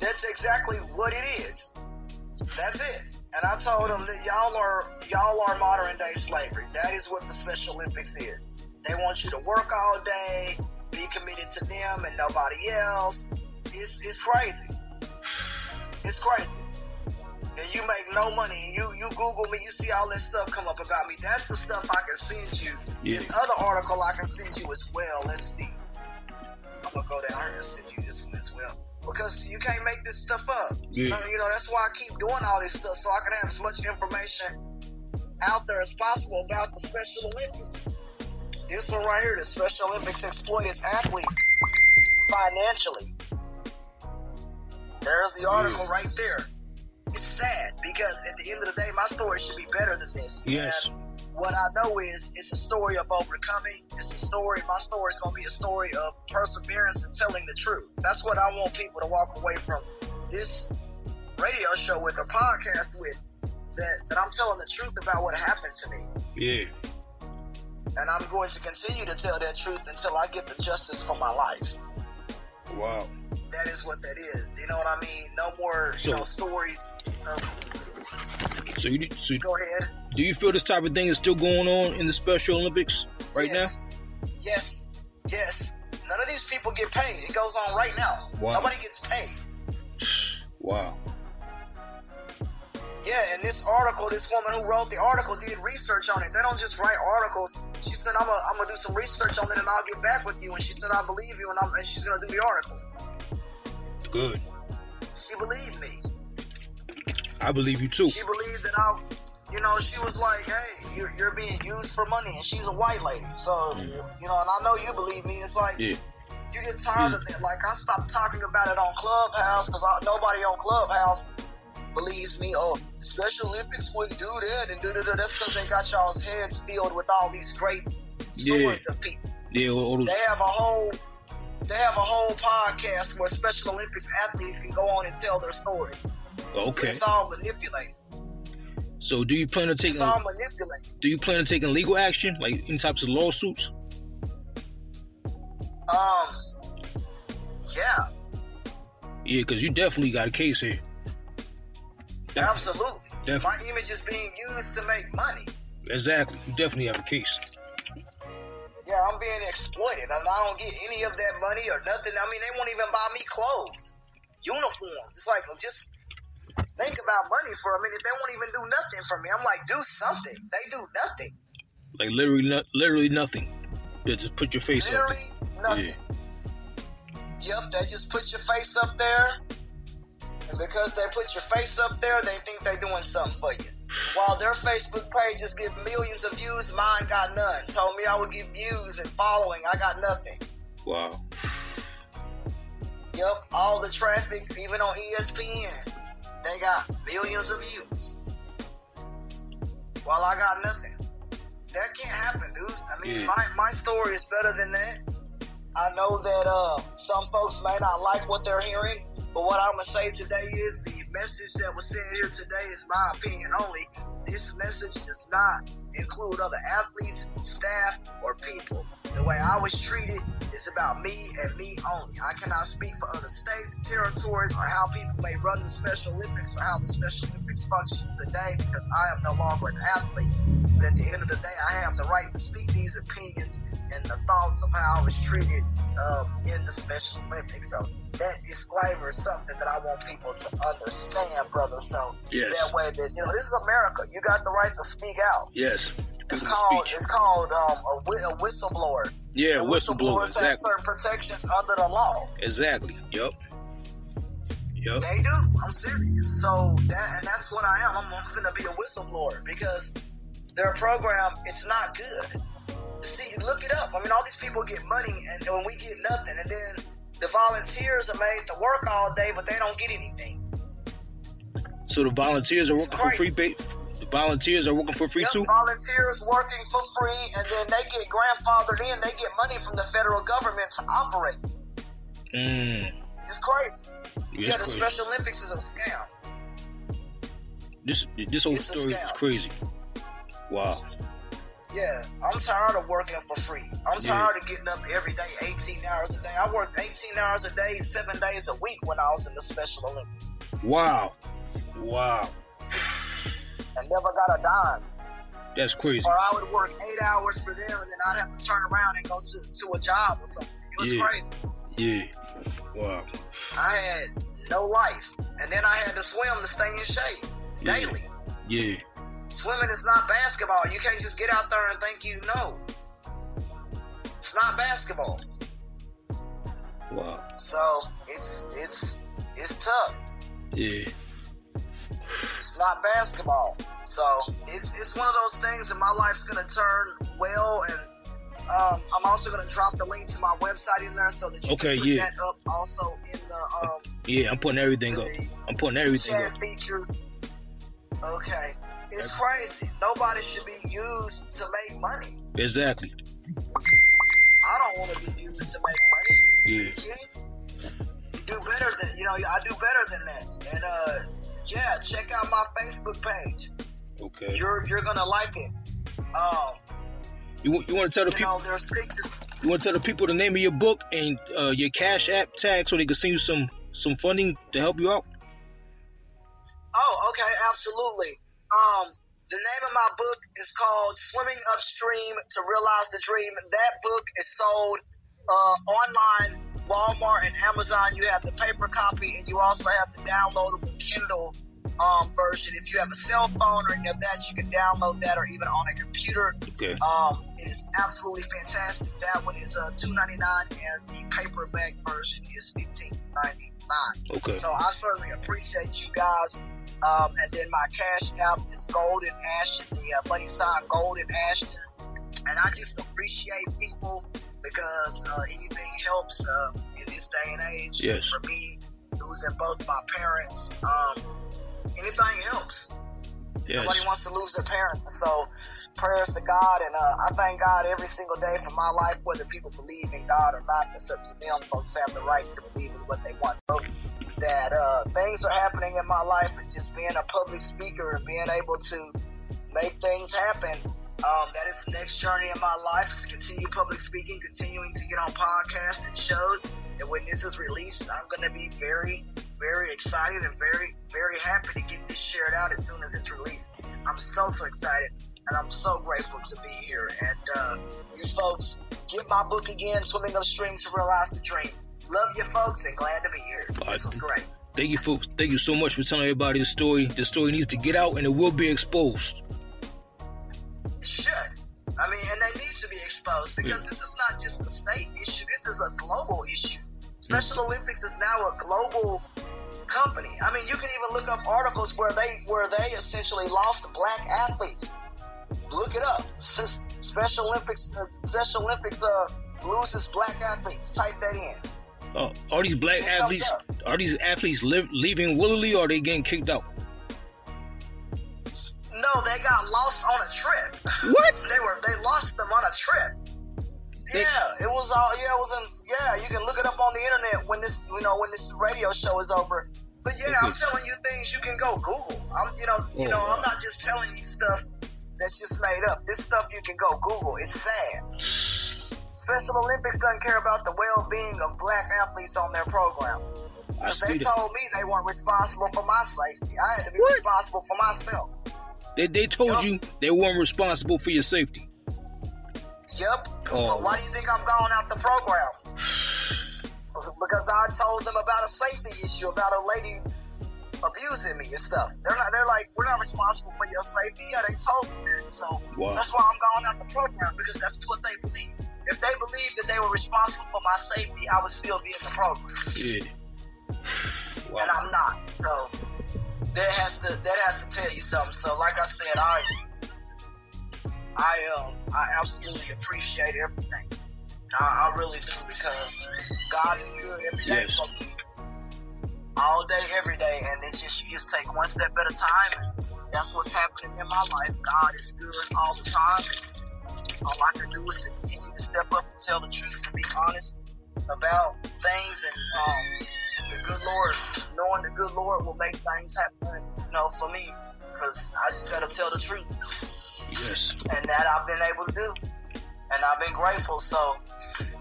that's exactly what it is. That's it. And i told them that y'all are y'all are modern day slavery. That is what the special olympics is. They want you to work all day be committed to them and nobody else. It's it's crazy. It's crazy. And you make no money. And you you google me you see all this stuff come up about me. That's the stuff i can send you. Yeah. this other article i can send you as well. Let's see. I'm gonna go down here and send you this one as well. Because you can't make this stuff up. Yeah. you, know, you know that's why i keep doing all this stuff so i can have as much information out there as possible about the special olympics this one right here the special olympics exploit its athletes financially there's the article hmm. right there it's sad because at the end of the day, my story should be better than this. Yes. And what I know is it's a story of overcoming. It's a story. My story is going to be a story of perseverance and telling the truth. That's what I want people to walk away from this radio show with or podcast with. That, that I'm telling the truth about what happened to me. Yeah. And I'm going to continue to tell that truth until I get the justice for my life. Wow. That is what that is. You know what I mean? No more, So- you know, stories. Um, So you so go ahead. do you feel this type of thing is still going on in the Special Olympics right yes. Yes. Yes. None of these people get paid. It goes on right now. Wow. Nobody gets paid. Wow. Yeah, and this article, this woman who wrote the article did research on it. They don't just write articles. She said, I'm I'm gonna do some research on it and I'll get back with you. And she said, I believe you, and, I'm, and she's gonna do the article. Good. She believed me. I believe you too. She believed that I, you know, she was like, hey, you're, you're being used for money, and she's a white lady. So, mm. you know, and I know you believe me. It's like, Yeah. you get tired of mm. that. Like, I stopped talking about it on Clubhouse because nobody on Clubhouse believes me. Oh, Special Olympics wouldn't do that, and do da That's because they got y'all's heads filled with all these great stories of people. Yeah. All those, They have a whole. They have a whole podcast where Special Olympics athletes can go on and tell their story. okay. It's all manipulated. So do you plan on It's taking all manipulated. do you plan on taking legal action like any types of lawsuits? Um, yeah, Yeah, because you definitely got a case here. Absolutely. Definitely. My image is being used to make money. Exactly. You definitely have a case. Yeah, I'm being exploited, and I don't get any of that money or nothing. I mean, they won't even buy me clothes, uniforms. It's like just think about money for a minute. They won't even do nothing for me. I'm like, do something. They do nothing. Like literally, no, literally nothing. Yeah, just put your face up. Literally nothing. Yeah. Yep, they just put your face up there. And because they put your face up there, they think they're doing something for you. While their Facebook pages get millions of views, mine got none. Told me I would get views and following. I got nothing. Wow. Yep, all the traffic, even on ESPN, they got millions of views. While I got nothing. That can't happen, dude. I mean, Yeah. my, my story is better than that. I know that uh, some folks may not like what they're hearing, but what I'm gonna say today is the message that was said here today is my opinion only. This message does not include other athletes, staff, or people. The way I was treated is about me and me only. I cannot speak for other states, territories, or how people may run the Special Olympics or how the Special Olympics function today because I am no longer an athlete. But at the end of the day, I have the right to speak these opinions and the thoughts of how I was treated um, in the Special Olympics. So that disclaimer is something that I want people to understand, brother. So Yes. that way that you know this is America. You got the right to speak out. Yes. It's called it's called um, a, a whistleblower. Yeah, And whistleblower. whistleblowers have Exactly. certain protections under the law. Exactly. Yup. Yup. They do. I'm serious. So that and that's what I am. I'm, I'm gonna be a whistleblower because their program it's not good. See, look it up. I mean, all these people get money and when we get nothing, and then the volunteers are made to work all day, but they don't get anything. So the volunteers are working for free. The volunteers are working for free Yep, too. volunteers working for free, and then they get grandfathered in. They get money from the federal government to operate. Mm. It's crazy. Yeah, Yeah, it's the crazy. Special Olympics is a scam. This this whole It's story is crazy. Wow. Yeah, I'm tired of working for free. I'm Yeah. tired of getting up every day, 18 hours a day. I worked 18 hours a day, seven days a week when I was in the Special Olympics, Wow. Wow. and never got a dime. That's crazy. Or I would work eight hours for them, and then I'd have to turn around and go to, to a job or something. It was Yeah. crazy. Yeah. Wow. I had no life, and then I had to swim to stay in shape Yeah. daily. Yeah. Swimming is not basketball. You can't just get out there and think you know. It's not basketball. Wow. So it's it's it's tough. Yeah. It's not basketball. So it's it's one of those things that my life's gonna turn well and um, I'm also gonna drop the link to my website in there so that you Okay, can put yeah. that up also in the um Yeah. I'm putting everything up. I'm putting everything up. features. Okay. It's crazy. Nobody should be used to make money. Exactly. I don't want to be used to make money. Yeah. You? You do better than you know. I do better than that. And uh, yeah, check out my Facebook page. Okay. You're you're gonna like it. Um, You want you want to tell the people? know, there's pictures. You want to tell the people the name of your book and uh, your Cash App tag so they can send you some some funding to help you out? Oh, okay, absolutely. Um, the name of my book is called Swimming Upstream to Realize the Dream. That book is sold uh, online, Walmart and Amazon. You have the paper copy, and you also have the downloadable Kindle um, version. If you have a cell phone or any of that, you can download that, or even on a computer. Okay. Um, it is absolutely fantastic. That one is uh, two ninety nine, and the paperback version is fifteen ninety nine. Okay. So I certainly appreciate you guys. Um, and then my cash app is Golden Ashton, the uh, money sign Golden Ashton. And I just appreciate people because uh, anything helps uh, in this day and age. Yes. For me, losing both my parents, um, anything helps. Yes. Nobody wants to lose their parents. And so prayers to God. And uh, I thank God every single day for my life, whether people believe in God or not. It's up to them. Folks have the right to believe in what they want. That uh, things are happening in my life and just being a public speaker and being able to make things happen. Um, that is the next journey in my life is to continue public speaking, continuing to get on podcasts and shows. And when this is released, I'm going to be very, very excited and very, very happy to get this shared out as soon as it's released. I'm so, so excited. And I'm so grateful to be here. And uh, you folks, get my book again, Swimming Upstream to Realize the Dream. Love you folks and glad to be here. This was great. Thank you, folks. Thank you so much for telling everybody the story. The story needs to get out, and it will be exposed. It should. I mean, and they need to be exposed because this is not just a state issue. This is a global issue. Special Olympics is now a global company. I mean, you can even look up articles where they where they essentially lost black athletes. Look it up. Special Olympics. Uh, Special Olympics uh, loses black athletes. Type that in. Uh, are these black athletes? Are these athletes live, leaving willingly, or are they getting kicked out? No, they got lost on a trip. What? They were they lost them on a trip. They- Yeah, it was all yeah, it was in yeah, you can look it up on the internet when this you know when this radio show is over. But yeah, I'm telling you things you can go Google. I'm you know you Oh, know wow. I'm not just telling you stuff that's just made up. This stuff you can go Google. It's sad. Special Olympics doesn't care about the well being of black athletes on their program. I see they told me they weren't responsible for my safety. I had to be What? responsible for myself. They, they told Yup. you they weren't responsible for your safety. Yep. Oh. Why do you think I'm going out the program? Because I told them about a safety issue about a lady abusing me and stuff. They're not. They're like, we're not responsible for your safety. Yeah, they told me that. So Wow. that's why I'm going out the program because that's what they believe. If they believed that they were responsible for my safety, I would still be in the program, Yeah. Wow. and I'm not. So that has to that has to tell you something. So like I said, I I um I absolutely appreciate everything. I, I really do because God is good every day Yes. for me. All day, every day, and it's just you just take one step at a time. And that's what's happening in my life. God is good all the time. All I can do is to continue to step up and tell the truth and be honest about things. And um, the good Lord, knowing the good Lord will make things happen, you know, for me. Because I just got to tell the truth Yes. and that I've been able to do. And I've been grateful. So,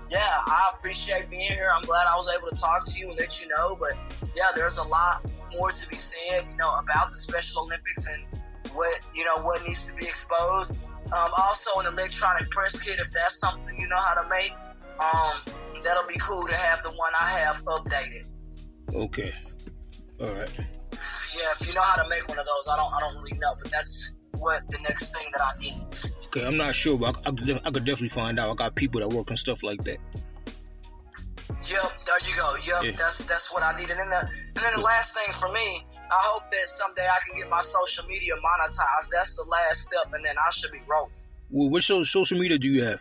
yeah, I appreciate being here. I'm glad I was able to talk to you and let you know. But yeah, there's a lot more to be said, you know, about the Special Olympics and what you know what needs to be exposed. Um, also, an electronic press kit, if that's something you know how to make, um, that'll be cool to have the one I have updated. Okay. All right. Yeah, if you know how to make one of those, I don't, I don't really know, but that's what the next thing that I need. Okay. I'm not sure, but I, I, I could definitely find out. I got people that work on stuff like that. Yep, there you go. Yep, Yeah. that's that's what I needed. And then the and then the last thing for me, I hope that someday I can get my social media monetized. That's the last step, and then I should be rolling. Well, what so- social media do you have?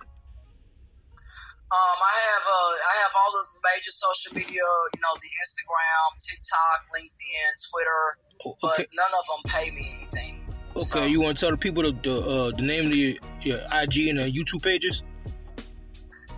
Um, I have uh, I have all the major social media, you know, the Instagram, TikTok, LinkedIn, Twitter, Oh, but none of them pay me anything. Okay. So- You want to tell the people the the, uh, the name of your, your IG and uh, YouTube pages?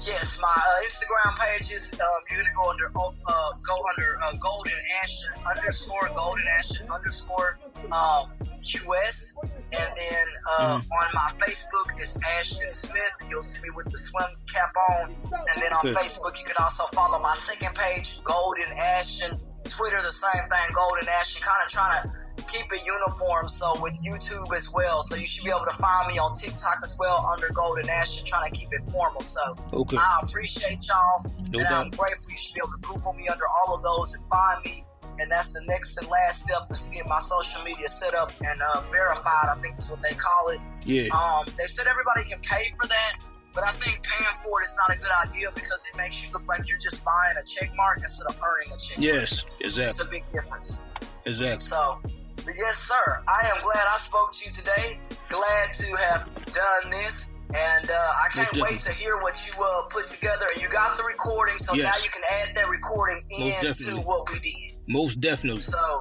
Yes, my uh, Instagram pages. Um, you're gonna go under uh, go under uh, Golden Ashton underscore Golden Ashton underscore um, US, and then uh, mm. on my Facebook is Ashton Smith. You'll see me with the swim cap on, and then on Good. Facebook you can also follow my second page, Golden Ashton. Twitter, the same thing, Golden Ashton. Kind of trying to keep it uniform. So with YouTube as well. So you should be able to find me on TikTok as well under Golden Ashton, trying to keep it formal. So okay. I appreciate y'all. No and doubt. I'm grateful you should be able to Google me under all of those and find me. And that's the next and last step is to get my social media set up and uh, verified. I think is what they call it. Yeah. Um, they said everybody can pay for that. But I think paying for it is not a good idea because it makes you look like you're just buying a check mark instead of earning a check yes, mark. Yes, exactly. It's a big difference. Exactly. So but yes, sir. I am glad I spoke to you today. Glad to have done this. And uh, I can't wait to hear what you uh, put together. You got the recording, so yes. now you can add that recording into what we did. Most definitely. So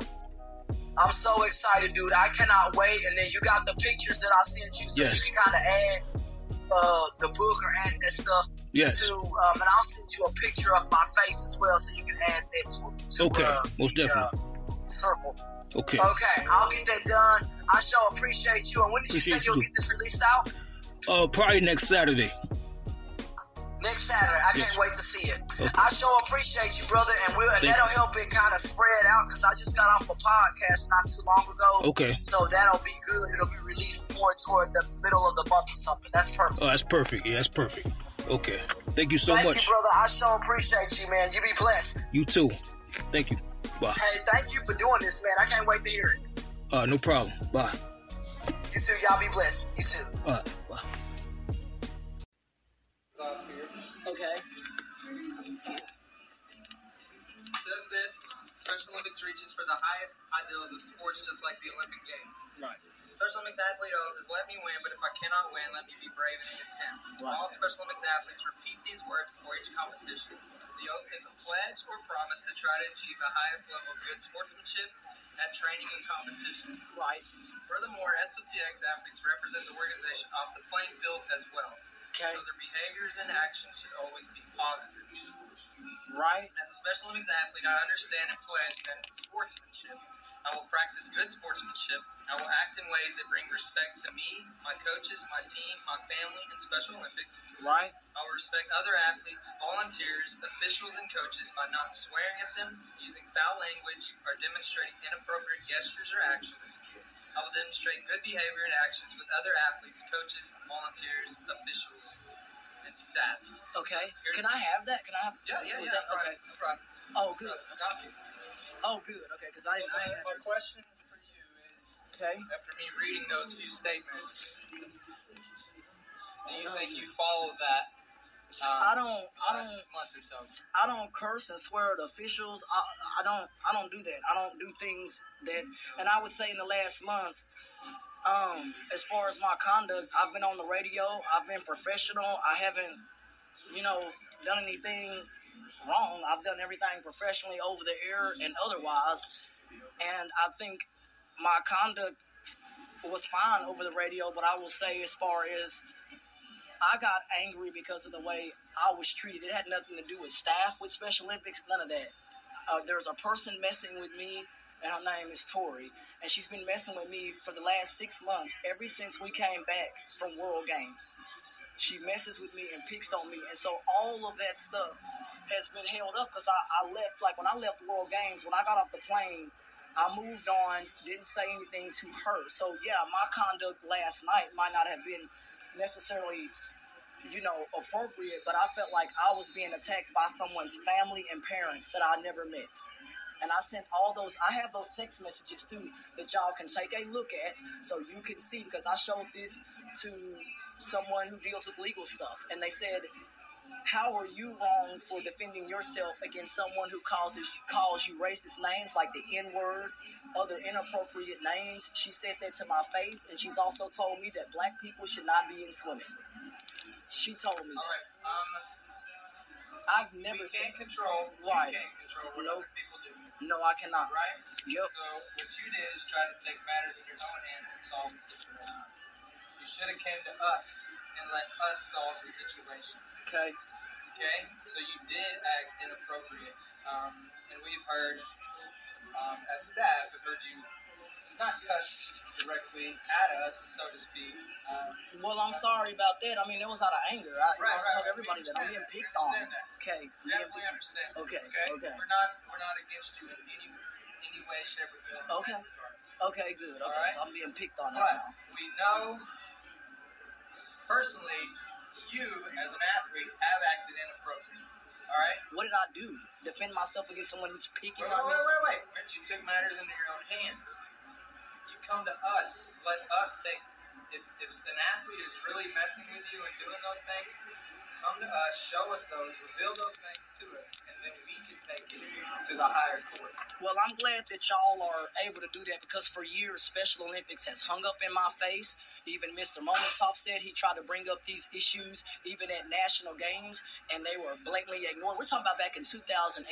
I'm so excited, dude. I cannot wait. And then you got the pictures that I sent you, so yes. you can kind of add uh, the book or add that stuff yes. to, um, and I'll send you a picture of my face as well, so you can add that to, to okay, uh, most the, definitely. Uh, circle. Okay. Okay, I'll get that done. I shall appreciate you. And when did appreciate you say you'll get this released out? Uh, probably next Saturday. Next Saturday, I can't wait to see it. Okay. I sure appreciate you, brother, and we'll and that'll help it kind of spread out because I just got off a podcast not too long ago. Okay. So that'll be good. It'll be released more toward the middle of the month or something. That's perfect. Oh, that's perfect. Yeah, that's perfect. Okay. Thank you so Thank much. Thank you, brother. I sure appreciate you, man. You be blessed. You too. Thank you. Bye. Hey, thank you for doing this, man. I can't wait to hear it. Uh, no problem. Bye. You too. Y'all be blessed. You too. All right. Bye. Okay. Says this Special Olympics reaches for the highest ideals of sports, just like the Olympic Games. Right. Special Olympics athlete oath is let me win, but if I cannot win, let me be brave in the attempt. Right. All Special Olympics athletes repeat these words before each competition. The oath is a pledge or promise to try to achieve the highest level of good sportsmanship at training and competition. Right. Furthermore, SOTX athletes represent the organization off the playing field as well. Okay. So their behaviors and actions should always be positive. Right. As a Special Olympics athlete, I understand and pledge that sportsmanship I will practice good sportsmanship. I will act in ways that bring respect to me, my coaches, my team, my family, and Special Olympics. Right. I will respect other athletes, volunteers, officials, and coaches by not swearing at them, using foul language, or demonstrating inappropriate gestures or actions. I will demonstrate good behavior and actions with other athletes, coaches, volunteers, officials, and staff. Okay. Can I have that? Can I have? Yeah, yeah, yeah. No okay. No problem. Oh, good. Oh, good. Okay, because I, so I my, my question for you is: Okay. After me reading those few statements, do you think you follow that? Um, I don't. I don't. I don't curse and swear at officials. I, I don't. I don't do that. I don't do things that. And I would say in the last month, um, as far as my conduct, I've been on the radio. I've been professional. I haven't, you know, done anything wrong. I've done everything professionally over the air and otherwise. And I think my conduct was fine over the radio, but I will say, as far as I got angry because of the way I was treated, it had nothing to do with staff with Special Olympics, none of that. Uh, there's a person messing with me, and her name is Tori, and she's been messing with me for the last six months, ever since we came back from World Games. She messes with me and picks on me, and so all of that stuff has been held up because I, I left, like when I left World Games, when I got off the plane, I moved on, didn't say anything to her. So, yeah, my conduct last night might not have been necessarily, you know, appropriate, but I felt like I was being attacked by someone's family and parents that I never met. And I sent all those, I have those text messages too that y'all can take a look at so you can see because I showed this to someone who deals with legal stuff. And they said, how are you wrong for defending yourself against someone who calls calls you racist names like the N word, other inappropriate names? She said that to my face, and she's also told me that black people should not be in swimming. She told me. All right. Um, I've never seen. can't control. Right. You can't control what nope. other people do. No, I cannot. Right. Yep. So what you did is try to take matters in your own hands and solve the situation. You should have came to us and let us solve the situation. Okay. Okay, so you did act inappropriate, um, and we've heard um, as staff have heard you not cuss directly at us, so to speak. Um, Well, I'm sorry about that. I mean, it was out of anger. I, Right, right, tell right. everybody that I'm being picked on. Okay. we definitely understand. Okay, Okay. okay. We're not we're not against you in any any way, shape, or form. Okay. Okay, good. Okay, Alright. so I'm being picked on But right now. we know personally, you as an athlete have acted inappropriate. All right. What did I do? Defend myself against someone who's picking Wait, on wait, me? wait, wait, wait. You took matters into your own hands. You come to us. Let us take. If, if an athlete is really messing with you and doing those things, come to us, show us those, reveal those things to us, and then we can take it to the higher court. Well, I'm glad that y'all are able to do that because for years, Special Olympics has hung up in my face. Even Mr. Momotov said he tried to bring up these issues even at national games, and they were blatantly ignored. We're talking about back in 2018.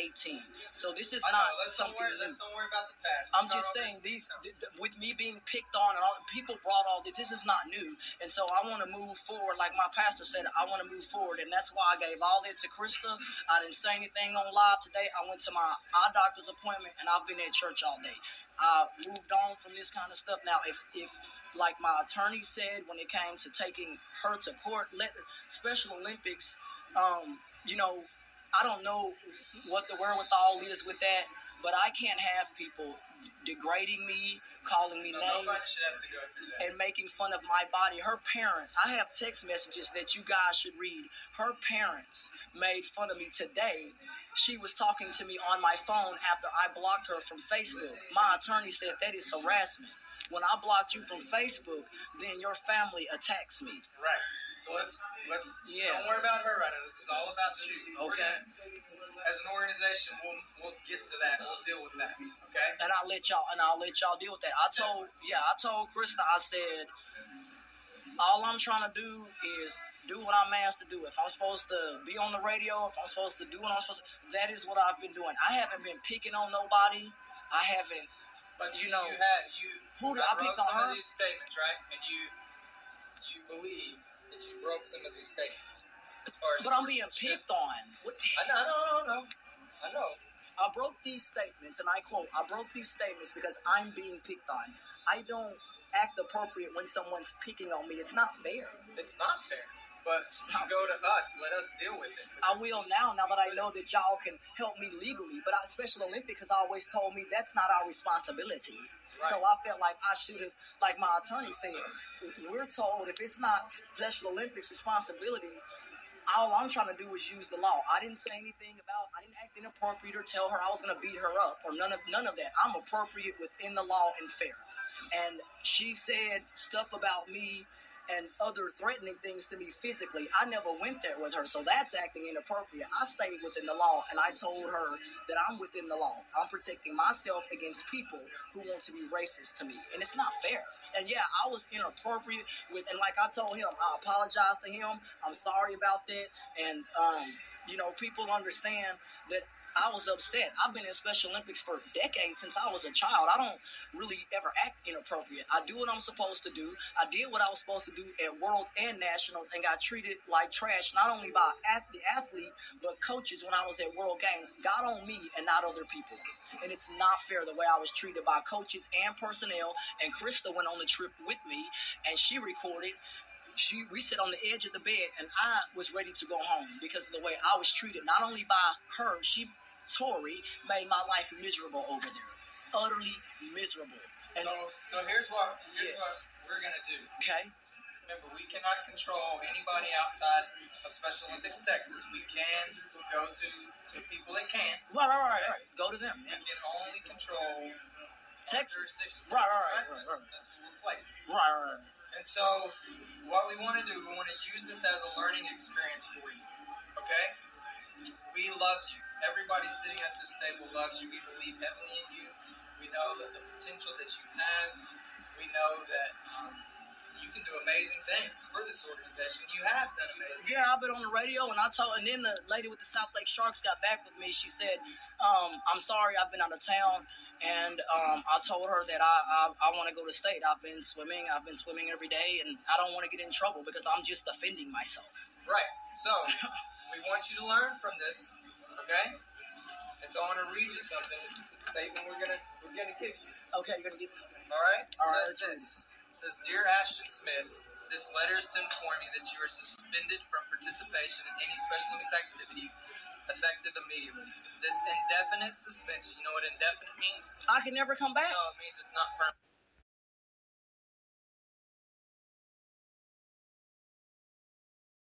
So this is not know, let's something worry. new. Let's don't worry about the past. I'm just saying these th- th- with me being picked on and all people brought all this. This is not new, and so I want to move forward. Like my pastor said, I want to move forward, and that's why I gave all that to Krista. I didn't say anything on live today. I went to my eye doctor's appointment, and I've been at church all day. I moved on from this kind of stuff. Now, if if like my attorney said when it came to taking her to court, let Special Olympics, um, you know, I don't know what the wherewithal is with that, but I can't have people degrading me, calling me No, names, have to go that. and making fun of my body. Her parents, I have text messages that you guys should read. Her parents made fun of me today. She was talking to me on my phone after I blocked her from Facebook. My attorney said that is harassment. When I blocked you from Facebook, then your family attacks me. Right. So let's let's Yeah. don't worry about her right now. This is all about you. Okay. as an organization, we'll we'll get to that. We'll deal with that. Okay. and I'll let y'all and I'll let y'all deal with that. I told yeah, I told Krista, I said all I'm trying to do is do what I'm asked to do. If I'm supposed to be on the radio, if I'm supposed to do what I'm supposed to, that is what I've been doing. I haven't been picking on nobody. I haven't. But You you know, you had you who did I I pick on some her? of these statements, right? And you you believe that you broke some of these statements as far as. But I'm being picked on. What, I know, I know, I know, I know. I broke these statements, and I quote, I broke these statements because I'm being picked on. I don't act appropriate when someone's picking on me. It's not fair. It's not fair. But go to us. Let us deal with it. I will now, now that I know that y'all can help me legally. But I, Special Olympics has always told me that's not our responsibility. So I felt like I should have, like my attorney said, we're told if it's not Special Olympics' responsibility, all I'm trying to do is use the law. I didn't say anything about, I didn't act inappropriate or tell her I was going to beat her up or none of none of that. I'm appropriate within the law and fair. And she said stuff about me and other threatening things to me physically. I never went there with her, so that's acting inappropriate. I stayed within the law, and I told her that I'm within the law. I'm protecting myself against people who want to be racist to me, and it's not fair. And yeah, I was inappropriate with, and like I told him, I apologize to him. I'm sorry about that, and um, you know, people understand that I was upset. I've been in Special Olympics for decades since I was a child. I don't really ever act inappropriate. I do what I'm supposed to do. I did what I was supposed to do at Worlds and Nationals and got treated like trash, not only by the athlete, but coaches when I was at World Games. Got on me and not other people. And it's not fair the way I was treated by coaches and personnel. And Krista went on the trip with me and she recorded she we sit on the edge of the bed and I was ready to go home because of the way I was treated, not only by her, she Tori made my life miserable over there. Utterly miserable. And So, so here's what here's Yes. what we're gonna do. okay, Remember, we cannot control anybody outside of Special Olympics Texas. We can go to to people that can't. right, right, right, right. Go to them. We Yeah. can only control Texas. Right, right, right, right, That's, right. that's where we're placed. Right, right, right. And so, what we want to do, we want to use this as a learning experience for you. Okay? We love you. Everybody sitting at this table loves you. We believe heavily in you. We know that the potential that you have. We know that um, you can do amazing things for this organization. You have done amazing. Yeah, I've been on the radio and I told, and then the lady with the Southlake Sharks got back with me. She said, um, "I'm sorry, I've been out of town," and um, I told her that I I, I want to go to state. I've been swimming. I've been swimming every day, and I don't want to get in trouble because I'm just defending myself. Right. So, we want you to learn from this, okay? And so I want to read you something. It's the statement we're gonna we're gonna give you. Okay, you're gonna give it. All right. All it says. It says, "Dear Ashton Smith, this letter is to inform you that you are suspended from participation in any Special Olympics activity." Effective immediately. This indefinite suspension, you know what indefinite means? I can never come back. No, it means it's not permanent.